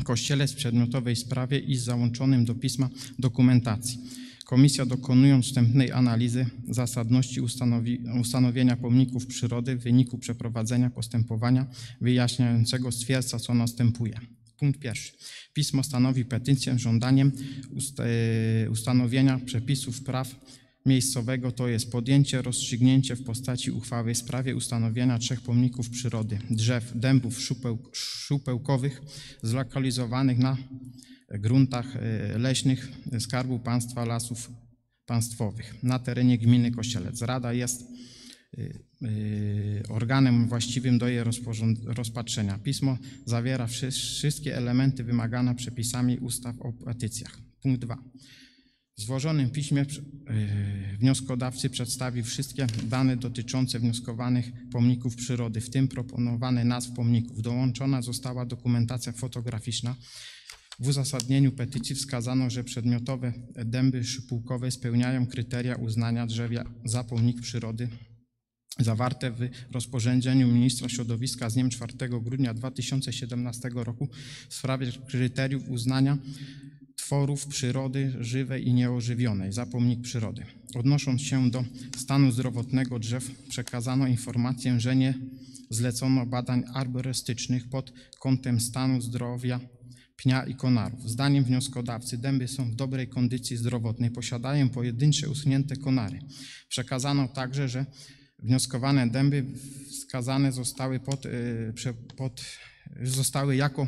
Speaker 5: Kościelec w przedmiotowej sprawie i z załączonym do pisma dokumentacji. Komisja dokonując wstępnej analizy zasadności ustanowi, ustanowienia pomników przyrody w wyniku przeprowadzenia postępowania wyjaśniającego stwierdza, co następuje. Punkt pierwszy. Pismo stanowi petycję z żądaniem ust, ustanowienia przepisów praw miejscowego, to jest podjęcie, rozstrzygnięcie w postaci uchwały w sprawie ustanowienia trzech pomników przyrody, drzew, dębów szupeł, szupełkowych zlokalizowanych na gruntach e, leśnych Skarbu Państwa Lasów Państwowych na terenie gminy Kościelec. Rada jest y, y, organem właściwym do jej rozpatrzenia. Pismo zawiera wszy- wszystkie elementy wymagane przepisami ustaw o petycjach. Punkt 2. W złożonym piśmie yy, wnioskodawcy przedstawił wszystkie dane dotyczące wnioskowanych pomników przyrody, w tym proponowane nazw pomników. Dołączona została dokumentacja fotograficzna. W uzasadnieniu petycji wskazano, że przedmiotowe dęby szypułkowe spełniają kryteria uznania drzewia za pomnik przyrody zawarte w rozporządzeniu ministra środowiska z dniem 4 grudnia 2017 roku w sprawie kryteriów uznania tworów przyrody żywej i nieożywionej za pomnik przyrody. Odnosząc się do stanu zdrowotnego drzew, przekazano informację, że nie zlecono badań arborystycznych pod kątem stanu zdrowia pnia i konarów. Zdaniem wnioskodawcy dęby są w dobrej kondycji zdrowotnej, posiadają pojedyncze usunięte konary. Przekazano także, że wnioskowane dęby wskazane zostały pod, y, pod zostały jako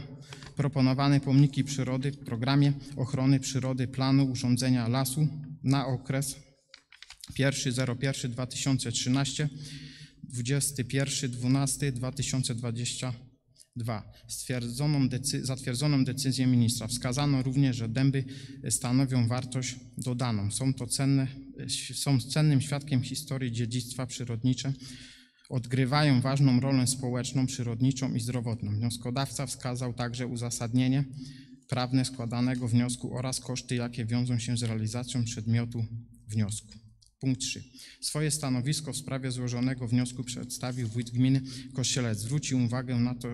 Speaker 5: proponowane pomniki przyrody w programie ochrony przyrody planu urządzenia lasu na okres 1.01.2013 21.12.2022. Stwierdzoną decy- zatwierdzoną decyzją ministra wskazano również, że dęby stanowią wartość dodaną. Są to cenne, są cennym świadkiem historii dziedzictwa przyrodnicze, odgrywają ważną rolę społeczną, przyrodniczą i zdrowotną. Wnioskodawca wskazał także uzasadnienie prawne składanego wniosku oraz koszty, jakie wiążą się z realizacją przedmiotu wniosku. Punkt 3. Swoje stanowisko w sprawie złożonego wniosku przedstawił wójt gminy Kościelec. Zwrócił uwagę na to,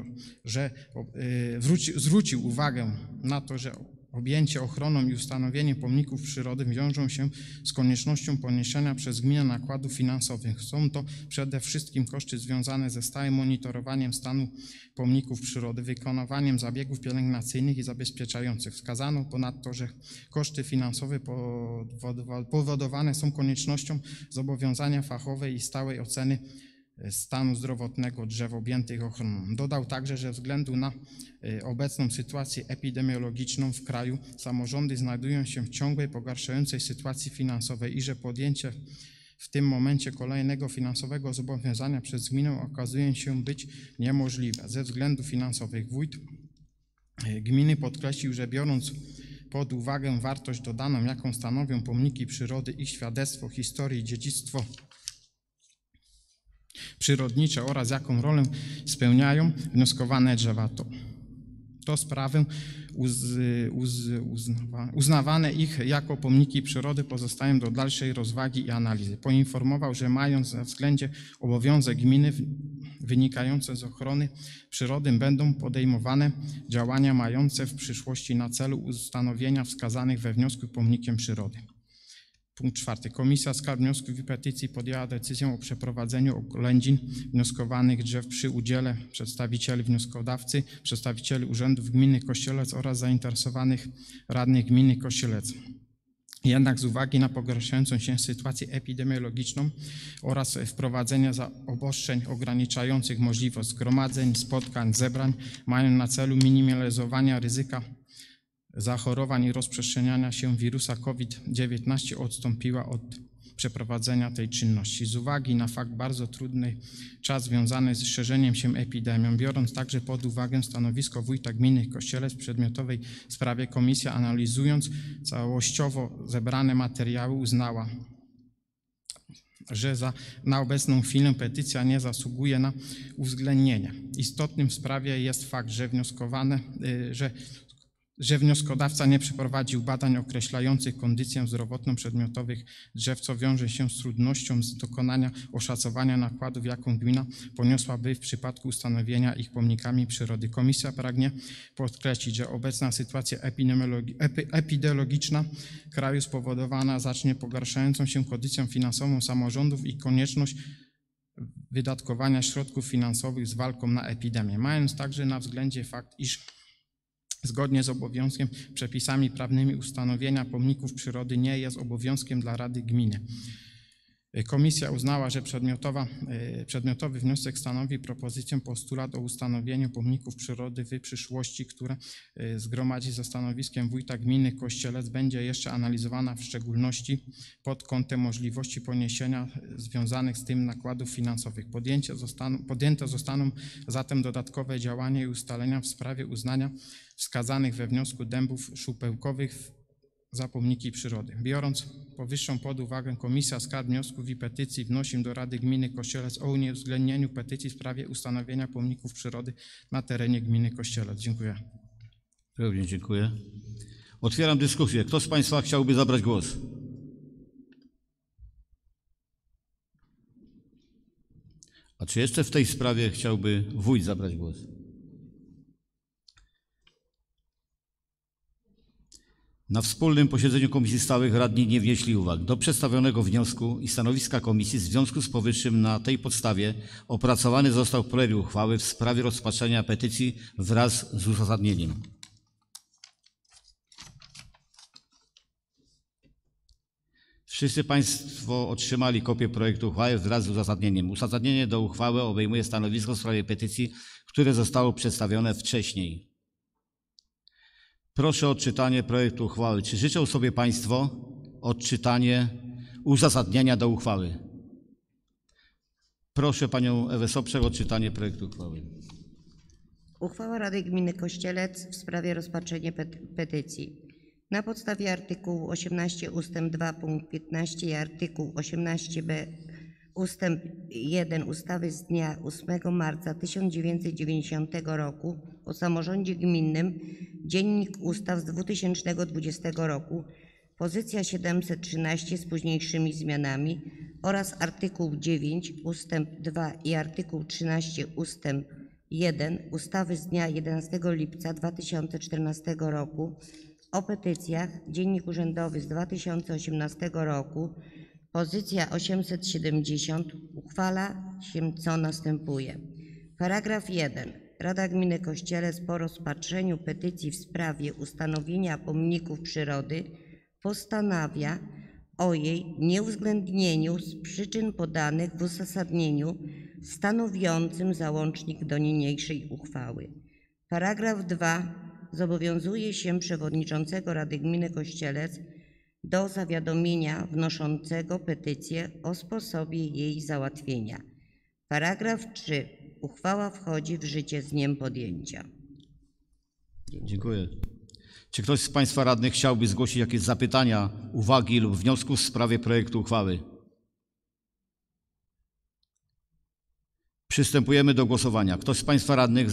Speaker 5: że o, y, wróci, zwrócił uwagę na to, że objęcie ochroną i ustanowieniem pomników przyrody wiążą się z koniecznością poniesienia przez gminę nakładów finansowych. Są to przede wszystkim koszty związane ze stałym monitorowaniem stanu pomników przyrody, wykonywaniem zabiegów pielęgnacyjnych i zabezpieczających. Wskazano ponadto, że koszty finansowe powodowa- powodowane są koniecznością zobowiązania fachowej i stałej oceny stanu zdrowotnego drzew objętych ochroną. Dodał także, że ze względu na y, obecną sytuację epidemiologiczną w kraju samorządy znajdują się w ciągłej pogarszającej sytuacji finansowej i że podjęcie w tym momencie kolejnego finansowego zobowiązania przez gminę okazuje się być niemożliwe. Ze względów finansowych wójt y, gminy podkreślił, że biorąc pod uwagę wartość dodaną, jaką stanowią pomniki przyrody, ich świadectwo historii i dziedzictwo przyrodnicze oraz jaką rolę spełniają wnioskowane drzewa, to, to sprawę uz, uz, uznawa, uznawane ich jako pomniki przyrody pozostają do dalszej rozwagi i analizy. Poinformował, że mając na względzie obowiązek gminy wynikające z ochrony przyrody będą podejmowane działania mające w przyszłości na celu ustanowienia wskazanych we wniosku pomnikiem przyrody. Punkt czwarty. Komisja Skarb Wniosków i Petycji podjęła decyzję o przeprowadzeniu oględzin wnioskowanych drzew przy udziale przedstawicieli wnioskodawcy, przedstawicieli Urzędów Gminy Kościelec oraz zainteresowanych radnych Gminy Kościelec. Jednak z uwagi na pogarszającą się sytuację epidemiologiczną oraz wprowadzenia obostrzeń ograniczających możliwość zgromadzeń, spotkań, zebrań mają na celu minimalizowania ryzyka zachorowań i rozprzestrzeniania się wirusa COVID-19 odstąpiła od przeprowadzenia tej czynności. Z uwagi na fakt bardzo trudny czas związany z szerzeniem się epidemią, biorąc także pod uwagę stanowisko wójta gminy Kościelec w przedmiotowej sprawie, komisja analizując całościowo zebrane materiały uznała, że za, na obecną chwilę petycja nie zasługuje na uwzględnienie. Istotnym w sprawie jest fakt, że wnioskowane, y, że że wnioskodawca nie przeprowadził badań określających kondycję zdrowotną przedmiotowych drzew, co wiąże się z trudnością z dokonania oszacowania nakładów, jaką gmina poniosłaby w przypadku ustanowienia ich pomnikami przyrody. Komisja pragnie podkreślić, że obecna sytuacja epidemiologi- epi- epidemiologiczna kraju spowodowana zacznie pogarszającą się kondycją finansową samorządów i konieczność wydatkowania środków finansowych z walką na epidemię, mając także na względzie fakt, iż Zgodnie z obowiązkiem przepisami prawnymi ustanowienia pomników przyrody nie jest obowiązkiem dla Rady Gminy. Komisja uznała, że e, przedmiotowy wniosek stanowi propozycję postulat o ustanowieniu pomników przyrody w przyszłości, która e, zgromadzi ze stanowiskiem wójta gminy Kościelec będzie jeszcze analizowana w szczególności pod kątem możliwości poniesienia e, związanych z tym nakładów finansowych. Podjęcie zostaną, podjęte zostaną zatem dodatkowe działania i ustalenia w sprawie uznania wskazanych we wniosku dębów szupełkowych za pomniki przyrody. Biorąc powyższą pod uwagę, Komisja Skarb Wniosków i Petycji wnosi do Rady Gminy Kościelec o uwzględnieniu petycji w sprawie ustanowienia pomników przyrody na terenie gminy Kościelec. Dziękuję.
Speaker 1: Również dziękuję. Otwieram dyskusję. Kto z Państwa chciałby zabrać głos? A czy jeszcze w tej sprawie chciałby wójt zabrać głos? Na wspólnym posiedzeniu Komisji Stałych radni nie wnieśli uwag do przedstawionego wniosku i stanowiska komisji. W związku z powyższym na tej podstawie opracowany został projekt uchwały w sprawie rozpatrzenia petycji wraz z uzasadnieniem. Wszyscy Państwo otrzymali kopię projektu uchwały wraz z uzasadnieniem. Uzasadnienie do uchwały obejmuje stanowisko w sprawie petycji, które zostało przedstawione wcześniej. Proszę o odczytanie projektu uchwały. Czy życzą sobie Państwo odczytanie uzasadnienia do uchwały? Proszę Panią Ewę Sobczak o odczytanie projektu uchwały.
Speaker 4: Uchwała Rady Gminy Kościelec w sprawie rozpatrzenia pet- petycji. Na podstawie artykułu 18 ust. 2 punkt 15 i artykuł 18b ust. 1 ustawy z dnia 8 marca 1990 roku o samorządzie gminnym, Dziennik Ustaw z 2020 roku, pozycja 713 z późniejszymi zmianami oraz artykuł 9 ust. 2 i artykuł 13 ust. 1 ustawy z dnia 11 lipca 2014 roku o petycjach, Dziennik Urzędowy z 2018 roku, pozycja 870, uchwala się co następuje. Paragraf 1. Rada Gminy Kościelec po rozpatrzeniu petycji w sprawie ustanowienia pomników przyrody postanawia o jej nieuwzględnieniu z przyczyn podanych w uzasadnieniu stanowiącym załącznik do niniejszej uchwały. Paragraf 2. Zobowiązuje się przewodniczącego Rady Gminy Kościelec do zawiadomienia wnoszącego petycję o sposobie jej załatwienia. Paragraf 3. Uchwała wchodzi w życie z dniem podjęcia.
Speaker 1: Dziękuję. Czy ktoś z Państwa radnych chciałby zgłosić jakieś zapytania, uwagi lub wniosków w sprawie projektu uchwały? Przystępujemy do głosowania. Ktoś z Państwa radnych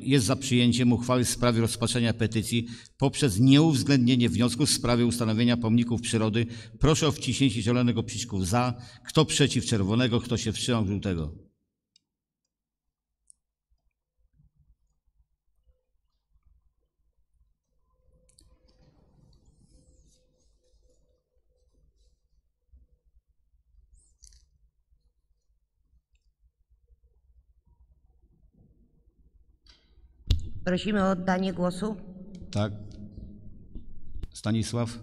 Speaker 1: jest za przyjęciem uchwały w sprawie rozpatrzenia petycji poprzez nieuwzględnienie wniosku w sprawie ustanowienia pomników przyrody? Proszę o wciśnięcie zielonego przycisku za. Kto przeciw czerwonego, kto się wstrzymał żółtego?
Speaker 4: Prosimy o oddanie głosu.
Speaker 1: Tak. Stanisław?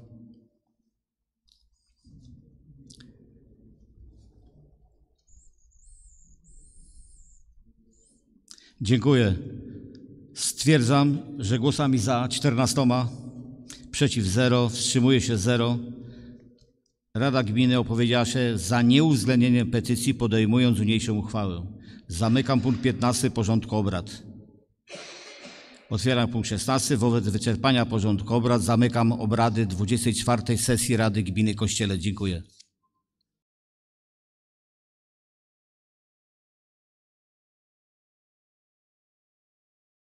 Speaker 1: Dziękuję. Stwierdzam, że głosami za 14, przeciw 0, wstrzymuje się 0. Rada Gminy opowiedziała się za nieuwzględnieniem petycji, podejmując niniejszą uchwałę. Zamykam punkt 15 porządku obrad. Otwieram punkt 16. Wobec wyczerpania porządku obrad zamykam obrady 24 sesji Rady Gminy Kościele. Dziękuję.